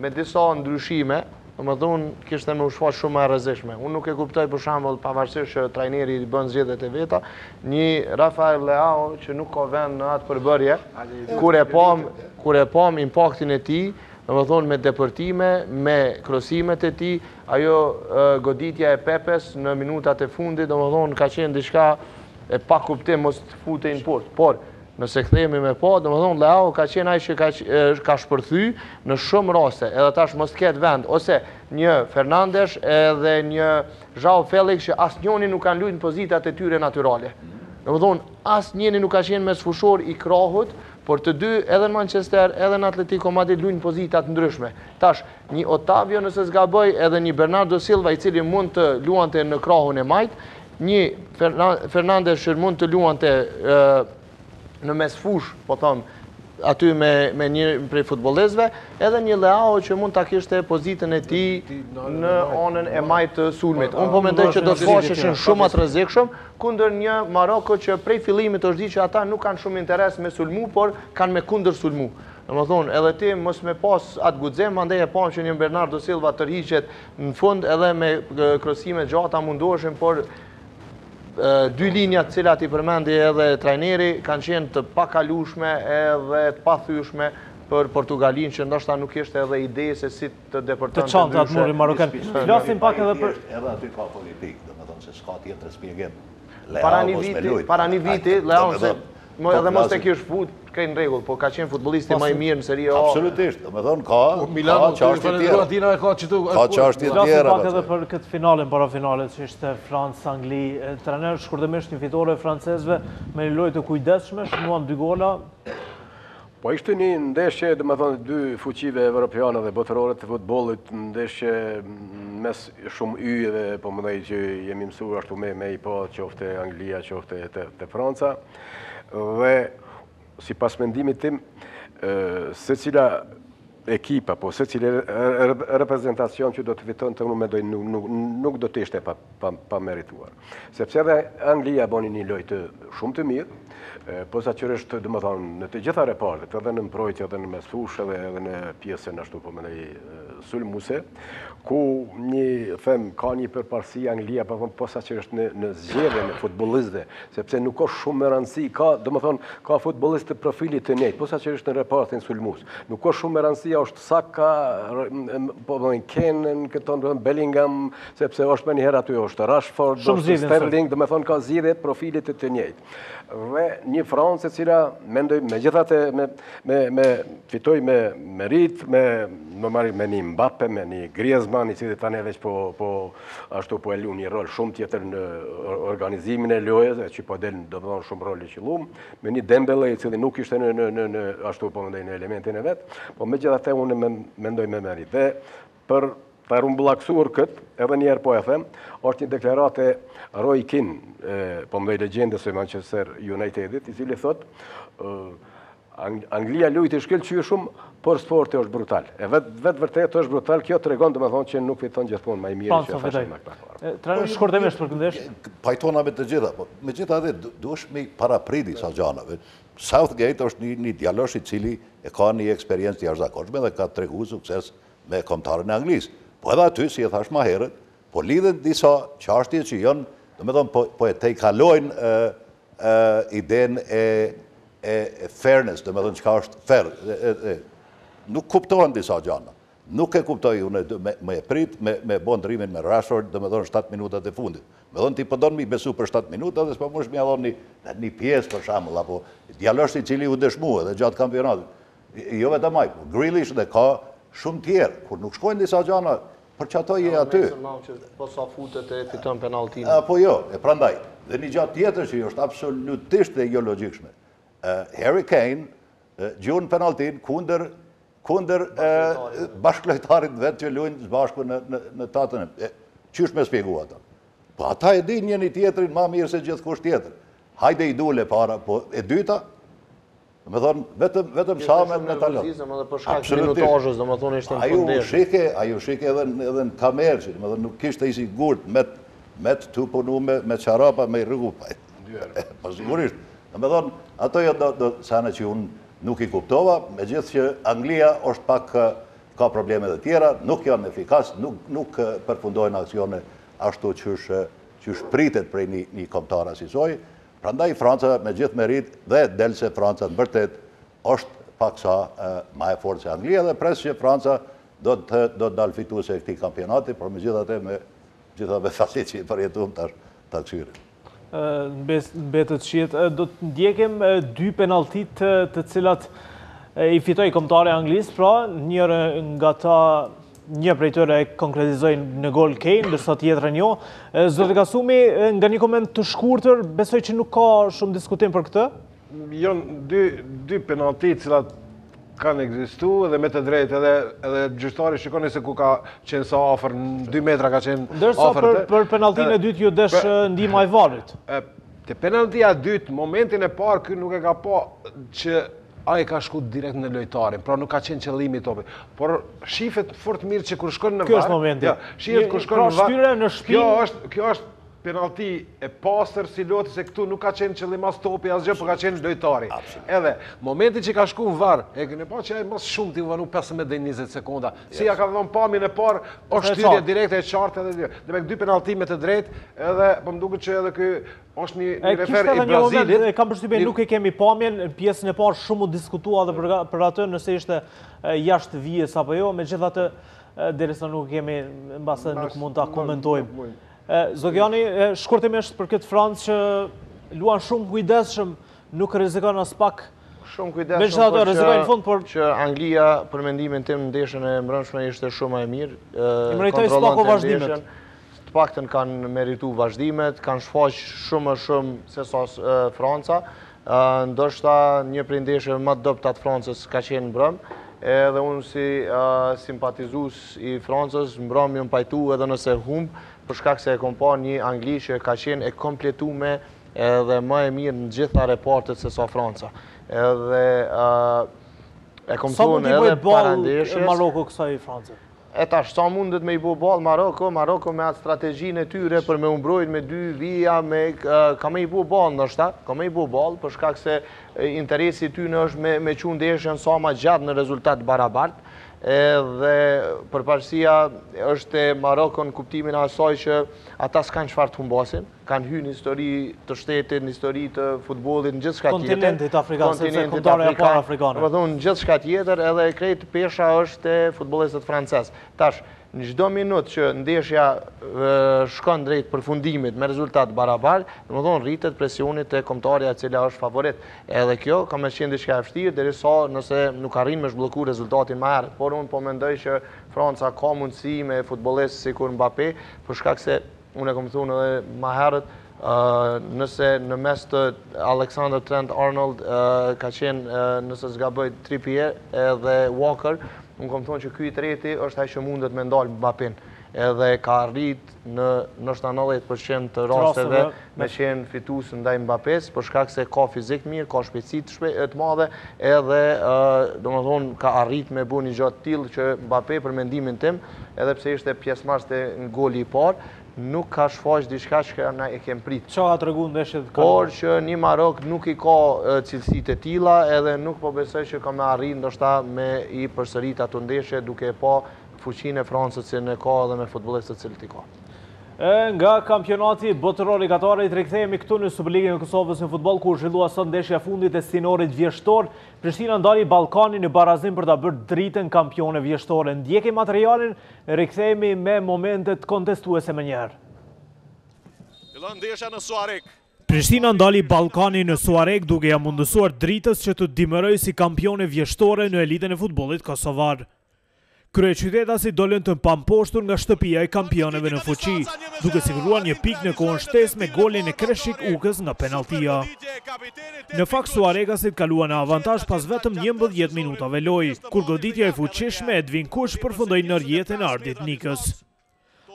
me disa ndryshime, domethonë, kishte me u shfaq shumë më e rrezikshme. Unë nuk e kuptoj për shambull, pavarësisht që trajneri i bën zgjedhjet e veta, një Rafael Leao që nuk ka vend në atë përbërje, kur e pam, kur e pam impaktin e tij, domethonë, me depërtime, me krosimet e tij, ajo goditja e Pepes në minutat e fundit, domethonë, ka qenë diçka e pakuptim mos të futej në portë. Por, Nëse kthehemi me pa, domethënë Leao ka qenë ai që ka shpërthy në shumë raste, edhe tash mos të ketë vend ose një Fernandes edhe një Zhao Felix që asnjëri nuk kanë lujt në pozitat e tyre natyrale. Domethënë asnjëri nuk ka qenë mesfushor i krahut, por të dy edhe në Manchester, edhe në Atletico Madrid lujnë n'pozita të ndryshme. Tash një Otavio nëse s'gaboj edhe një Bernardo Silva i cili mund të luante në krahun e majtë, Një, Fernandes që mund të luante në mesfushë, po thom, aty me një prej futbollistëve, edhe një Leao që mund ta kishte pozitën e tij në anën e majtë të sulmit. Unë po mendoj që do të faqeshin shumë ma të rrezikshëm, kundër një Maroko që prej fillimit është dit që ata nuk kanë shumë interes me sulmu, por kanë me kundërsulmu. Domethënë, edhe ti mos me pas atë guxim, andaj e pamë që një Bernardo Silva tërhiqet Në fund edhe me krosime të gjata mundoheshin, por dy linjat të cilat i përmendi edhe trajneri kanë qenë të pakalushme edhe të pathyshme për Portugalinë që ndoshta nuk kishte edhe ide se si të depërtonte, të çante atë murin marokan. Flasim pak edhe për edhe aty ka politikë, domethënë se s'ka tjetër spjegim. Para një viti, para një viti, Leao Moj edhe mos tek është fut, krejt në rregull, po ka qenë futbollisti më i mirë në Serie A. Absolutisht, domethënë ka ka çështje të tjera. Ka çështje, ka çështje të tjera. Flasim pak edhe për këtë finalen para finales që ishte Francë-Angli. Trajner shkurtimisht një fitore e francezëve me një lojë të kujdesshme, shënuan dy gola. Po ishte një ndeshje, domethënë, dy fuqive evropiane dhe botërore të futbollit, ndeshje mes shumë yjeve, po mendoj që jemi mësu ashtu me, me i pa, qoftë Anglia, qoftë të, të Franca, dhe sipas mendimit tim, secila ekip apo secili reprezentacion që do të fitonte unë mendoj nuk do të ishte pa pa, pa merituar. Sepse edhe Anglia boni një lojë shumë të mirë, posaçërisht domethënë në të gjitha repartet, edhe në mbrojtje, edhe në mesfushë dhe edhe në pjesën ashtu po mendoj sulmuse, ku një them ka një përparësi Anglia po them posaçërisht në në zgjedhjen e futbollistëve, sepse nuk është shumë me rëndësi, ka domethënë ka futbollistë të profilit të njëjtë, posaçërisht në repartin sulmus. Nuk është shumë me rëndësi a është Saka, Foden, Kane, në këtë tonë, Bellingham, sepse është menjëherë aty është Rashford, është Sterling, domethënë ka zgjidhje profilit të të njëjtë. Dhe një Francë e cila, mendoj, megjithatë, me fitoi me meritë, me normalisht me një Mbappe, me një Griezmann, i cili tani veç po, po ashtu po e lun një rol shumë tjetër në organizimin e lojës, e që po del, domethënë, shumë rol i qëllum, me një Dembele i cili nuk ishte në në në në ashtu po mendoj në elementin e vet, po megjithatë unë mendoj me meritë. Dhe për ta rumbullakësuar kët, edhe një herë po e them, është një deklaratë e Roy Keane, po mendoj legjendës së Manchester Unitedit, i cili thotë, Anglia lujti shkëlqyeshëm, por sporti është brutal. E me të vërtetë është brutal, kjo tregon domethënë që nuk fiton gjithmonë më i miri po, që fashë më pak. Trajner, shkortemisht për këtë ndeshje? Pajtohna me të gjitha, po megjithatë duhesh me i parapri disa gjanave. Southgate është një, një djalosh i cili e ka një eksperiencë të jashtëzakonshme dhe ka tregu sukses me kombëtaren e Anglisë. Po edhe aty, si e thashë ma herët, po lidhen disa çashtje që janë, domethonë, po, po e tejkalojnë e, e, idenë e, e, fairness, domethonë, çka është fair. E, e, nuk kuptohen disa gjana. Nuk e kuptoj unë me e prit me bo ndrrimin me Rashford domethënë shtatë minutat e fundit. Domethënë ti po don me i besu për shtatë minuta dhe s'po munesh me ia dhonë ni pjesë për shembull apo djalosh i cili u dëshmua edhe gjatë kampionatit jo vetëm ai po Grealish dhe ka shumë tjerë kur nuk shkojnë disa gjana për qato je aty. Po sa futet e fiton penalltinë. Apo jo, e prandaj dhe një gja tjetër që është absolutisht e jologjikshme. Harry Kane gjuan penalltinë kundër Kundër bashkëlojtarit vet që lujnë së bashku në Tottenham... Qysh me shpjegu atë? Po ata e dinë njëni-tjetrin ma mirë se gjithkush tjetër. Hajde i dule para, po e dyta, domethonë, vetëm, vetëm sa me ndal lojën. Absolutisht. A ju shike, a ju shike edhe, edhe në kamerë, domethonë, nuk ishte i sigurt me, me të, tu punu me, me çarapa, me i rregullu, pa, pa sigurisht. Domethonë, ato jon do, do, sene që unë, Nuk i kuptova, megjithëqë Anglia është pak ka probleme të tjera, nuk janë efikasë, nuk përfundojnë aksione ashtu qysh pritet prej një kombëtare asisoj, prandaj Franca me gjithë meritë dhe del se Franca me të vërtetë është paksa ma e fortë se Anglia dhe pres që Franca do të dalë fituese e këtij kampionati, por megjithatë me gjitha befasitë që i përjetum tash ta kqyrim. Mbetet të shihet. Do të ndjekim dy penaltitë të cilat i fitoi kombëtarja e Anglisë, pra njërën nga ta një prej tyre e konkretizoi në gol Kane, ndërsa tjetrën jo. Zoti Kasumi, nga një koment të shkurtër, besoj që nuk ka shumë diskutim për këtë? Janë dy dy penallti të cilat kanë ekzistu edhe me të drejtë edhe edhe gjyqtari shikoni se ku ka qenë sa afër në 2 metra ka qenë afër. Ndërsa për, për penalltinë e dytë iu desh ndihma e VAR-it. Te penalltia e dytë, momentin e parë ky nuk e ka pa që ai ka shku direkt në lojtarin, pra nuk ka qenë qëllimi topi. Por shifet fort mirë që kur shkon në VAR. Ky është momenti. Ja, shifet kur shkon pra në VAR. Pra shtyrje në shpinë. Kjo është, kjo është Penallti e pastër si loti se këtu nuk ka qenë qëllim as topi asgjë, por ka qenë lojtari. Edhe momenti që ka shkuar në VAR, e keni parë që ai ma s'shumti u vonu 15 deri 20 sekonda. Si ia ka dhënë pamjen e parë, është shtyrje direkte e qartë edhe dënim me penallti me të drejtë, edhe po më duket që edhe ky është një një refer i Brazilit. Kam përshtypjen nuk e kemi pamjen, në pjesën e parë shumë u diskutua edhe për atë nëse ishte jashtë vijës apo jo, megjithatë derisa nuk e kemi mbase nuk mund ta komentojmë. Zogjani, shkurtimisht për këtë Francë që luan shumë kujdeshëm, nuk rrezikon aspak. Shumë kujdeshëm, po rrezikoi në fund, por që Anglia për mendimin tim në ndeshjen e mbrëmshme ishte shumë ma e mirë. I meritoi së paku vazhdimet. Të paktën kanë meritu vazhdimet, kanë shfaq shumë më shumë sesa Franca. Ndoshta një prej ndeshjeve ma të dobëta të Francës ka qenë mbrëm, edhe unë si simpatizus i Francës mbrëm jom pajtu edhe nëse humb, për shkak se e kom pa një Angli që ka qenë e kompletume edhe ma e mirë në të gjitha repartet sesa Franca. Edhe e kom thonë edhe para ndeshjes... Sa mund t'i bëjë ballë Maroko kësaj France? E tash sa mundet me i bo ballë Maroko, Maroko me atë strategjinë e tyre për me u mbrojtë me dy vija, me ka me i bo ballë ndoshta, ka me i bo ballë për shkak se interesi i tyre është me e çu ndeshjen sa ma gjatë në rezultat të barabartë. Edhe përparësia është te Maroko në kuptimin e asaj që ata s'kanë çfarë të humbasin. kanë hyrë në histori të shtetit, në histori të futbollit, në gjithçka tjetër. Kontinentit Afrikan, si kombëtare e parë Afrikane. Domethënë, në gjithçka tjetër, edhe krejt pesha është te futbollistët francezë. Tash, në çdo minutë që ndeshja shkon drejt përfundimit me rezultat barabar, domethënë, rritet presioni te kombëtarja e cila është favorit. Edhe kjo, ka me qenë diçka e vështirë, derisa nëse nuk arrin me zhblloku rezultatin ma herët. Por unë po mendoj që Franca ka mundësi me futbollist sikur Mbappé, për shkak se Unë e kom thënë edhe ma herët, nëse në mes të Alexander Trent Arnold ka qenë nëse s'gaboj Trippier edhe Walker, unë kom thënë që ky i treti është ai që mundet me e ndal Mbappin edhe ka arrit ndoshta 90% të rasteve me qenë fitues ndaj Mbapes, për shkak se ka fizik të mirë, ka shpejtësi të madhe, edhe domethënë ka arrit me bo një gja të tillë që Mbape për mendimin tim, edhe pse ishte pjesëmarrës te goli i parë, nuk ka shfaqë diçka që ne e kemi pritë. Çka ka treguar në ndeshjet e kaluara? Por që një Marok nuk i ka cilësitë e tilla edhe nuk po besoj që ka me arrit ndoshta me i përsërit ato ndeshje duke e pa fuqinë e Francës që e ka edhe me futbollistët të cilët i ka. E nga kampionati botëror i Katarit rikthehemi këtu në Superligën e Kosovës në futboll ku u zhvillua sot ndeshja e fundit e stinorit vjeshtor Prishtina ndali Ballkanin në barazim për ta bërë Dritën kampione vjeshtore. Ndjekim materialin, rikthehemi me momentet kontestuese menjëherë. Prishtina ndali Ballkanin në Suharekë duke ia mundësuar Dritës që të dimërojë si kampione vjeshtore në elitën e futbollit kosovar. Kryeqytetasit dolën të pamposhtur nga shtëpia e kampionëve në fuqi, duke siguruar një pikë në kohën shtesë me golin e Kreshnik Ukës nga penalltia. Në fakt suharekasit kaluan në avantazh pas vetëm njëmbëdhjetë minutave lojë, kur goditja e fuqishme e Edvin Kuç përfundoi në rrjetin e Ardit Nikës.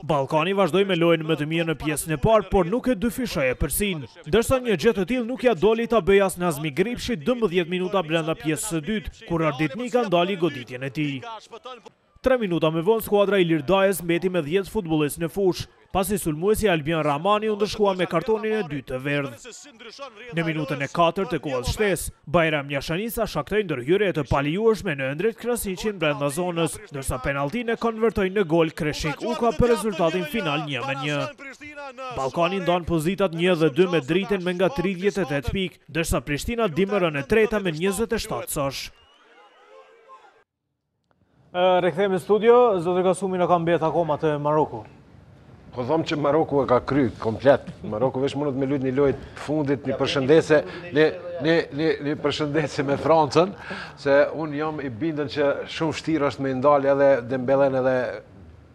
Ballkani vazhdoi me lojën më të mirë në pjesën e parë, por nuk e dyfishoi epërsinë. Ndërsa një gjë të tillë nuk ia doli ta bëjë as Nazmi Gripshi dymbëdhjetë minuta brenda pjesës së dytë, kur Ardit Nika ndali goditjen e tij. Tre minuta më vonë skuadra e Ilir Dajës mbeti me dhjetë futbollistë në fushë, pasi sulmuesi Albion Rrahmani u ndëshkua me kartonin e dytë të verdhë. Në minutën e katërt të kohës shtesë, Bajram Jashanica shkaktoi ndërhyrje të palejueshme në Endrit Krasniqin brenda zonës, ndërsa penalltinë e konvertoi në gol Kreshnik Uka për rezultatin final një me një. Ballkani ndan pozitat një dhe dy me Dritën me nga tridhjetë e tetë pikë, ndërsa Prishtina dimërron e treta me njëzet e shtatë sosh. Rikthehemi në studio, zotri Kasumi na ka mbet akoma te Maroku. Po thom që Maroku e ka kry, komplet. Maroku veç mundet me lujt një lojë t'fundit, një përshëndetëse, një përshëndetëse me Francën, se unë jam i bindun që shumë vështirë është me i ndalë edhe Dembelen edhe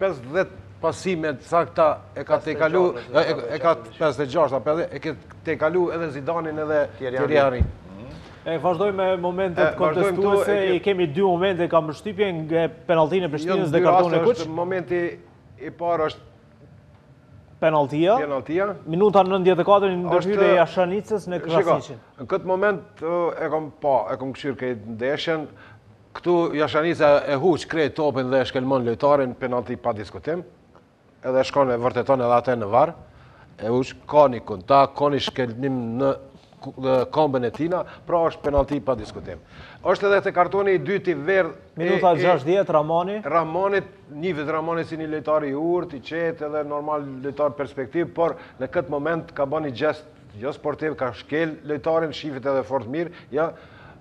Pesëdhjetë pasime të sakta e ka tejkalu, e ka pesëdhjetë e gjashtë, e ka tejkalu edhe Zidanin edhe Thierry Henry. E vazhdojmë me momentet kontestuese, i kemi dy momente, kam përshtypjen, penalltinë e Prishtinës dhe kartonin e kuq. Momenti i parë është penalltia. Penalltia. Minuta 94 ndërhyrja e Jashanicës në Krasniqin. Në këtë moment e kam pa, e kam kqyr këtë ndeshjen. Këtu Jashanica e huq krejt topin dhe e shkelmon lojtarin, penalti pa diskutim. Edhe shkon e vërteton edhe atë në VAR. E huq ka një kontakt, ka një shkelmim në kombën e tina, pra është penalti pa diskutim. është edhe te kartoni i dytë i verdhë... Minuta 60, Rrahmani. Rrahmani, një vetë Rrahmani si një lojtar i urtë, i qetë edhe normal lojtar perspektiv, por në këtë moment ka bo një gjest, jo sportiv, ka shkel lojtarin, shifet edhe fort mirë, ja,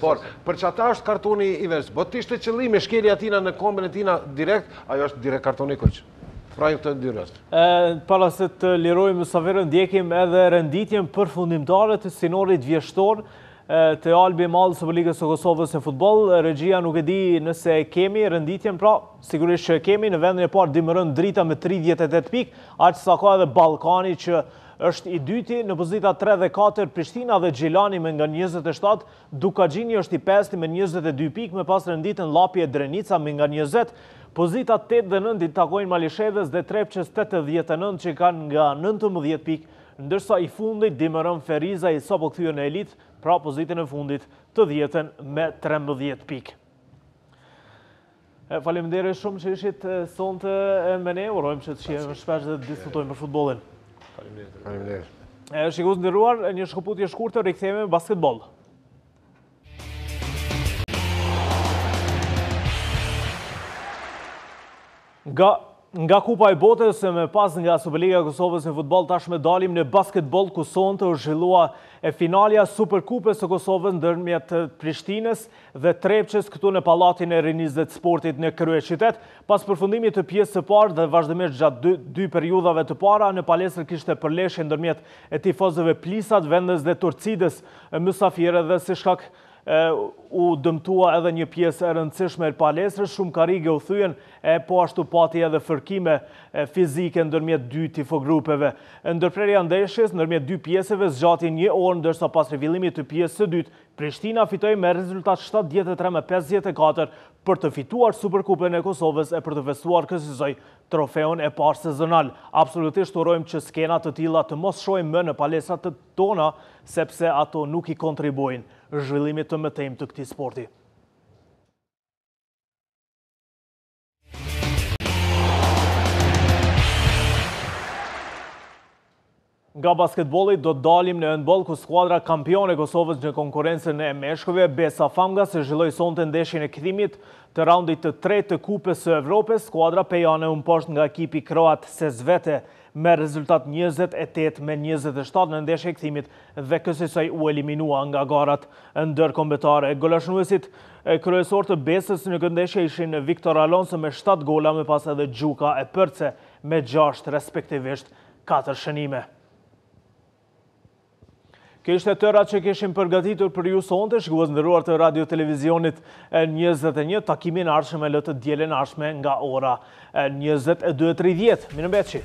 Por, për qata është kartoni i verdhë. Po të ishte qëllim shkelja e tina në kombën e tina direkt, ajo është direkt kartoni i kuq. Pra ju këtë dyrë është. Para se ta lirojmë Saverin, ndjekim edhe renditjen përfundimtare të sinorit vjeshtor të Albi Mall Superligës së Kosovës në futboll. Regjia nuk e di nëse e kemi renditjen, pra sigurisht që e kemi në vendin e parë dimëron Drita me 38 pikë, aq sa ka edhe Ballkani që Është i dyti në pozita tre dhe katër Prishtina dhe Gjilani me nga njëzet e shtatë, Dukagjini është i pesti me njëzet e dy pikë, më pas renditen Llapi e Drenica me nga njëzet. Pozita tetë dhe nëntë i takojnë Malishevës dhe Trepçës tetëdhjetë e nëntë që kanë nga nëntëmbëdhjetë pikë, ndërsa i fundit dimëron Ferizaj i sapo kthyer në elitë pra pozitën e fundit të dhjetën me trembëdhjetë pikë. Faleminderit shumë që ishit sonte me ne, urojmë që të shihemi më shpesh dhe të diskutojmë për futbollin. Faleminderit. Faleminderit. Shikues të nderuar, një shkëputje e shkurtër, rikthehemi me basketboll. Nga Nga Kupa e Botës, me pas nga Superliga e Kosovës në futboll, tashmë dalim në basketboll ku sonte u zhvillua finalja e Superkupës së Kosovës ndërmjet Prishtinës dhe Trepçës këtu në Pallatin e Rinisë dhe të Sportit në kryeqytet. Pas përfundimit të pjesës së parë dhe vazhdimisht gjatë dy, dy periudhave të para, në palestër kishte përleshje ndërmjet tifozëve Plisat vendës dhe Torcidës mysafire dhe si shkak u dëmtua edhe një pjesë e rëndësishme e palestrës, shumë karrige u thyen e po ashtu pati edhe fërkime fizike ndërmjet dy tifogrupeve. Ndërprerja e ndeshjes ndërmjet dy pjesëve zgjati një orë ndërsa pas rifillimit të pjesës së dytë, Prishtina fitoi me rezultat 73 me 54 për të fituar Superkupën e Kosovës e për të festuar kësisoj trofeun e parë sezonal. Absolutisht urojmë që skena të tilla të mos shohim më në palestrat tona, sepse ato nuk i kontribuojnë zhvillimit të mëtejmë të këtij sporti. Nga basketbolli do të dalim në hendboll ku skuadra kampione e Kosovës në konkurencën e meshkujve, Besa Famgas e zhvilloi sonte ndeshjen e kthimit të raundit të tre të kupës së Evropës, skuadra pejane u mposht nga ekipi kroat Sesvete me rezultat njëzet e tetë me njëzet e shtatë në ndeshjen e kthimit dhe kësisoj u eliminua nga garat ndërkombëtare. Golashënuesit kryesorë të Besës në këtë ndeshje ishin Viktor Alonso me shtatë gola me pas edhe Gjuka e Përce me gjashtë respektivisht katër shënime. Kjo ishte e tëra që kishim përgatitur për ju sonte, shikues të nderuar të Radiotelevizionit 21, takimin e ardhshëm e lëmë të dielën e ardhshme nga ora 22.30. Mirëmbetshi!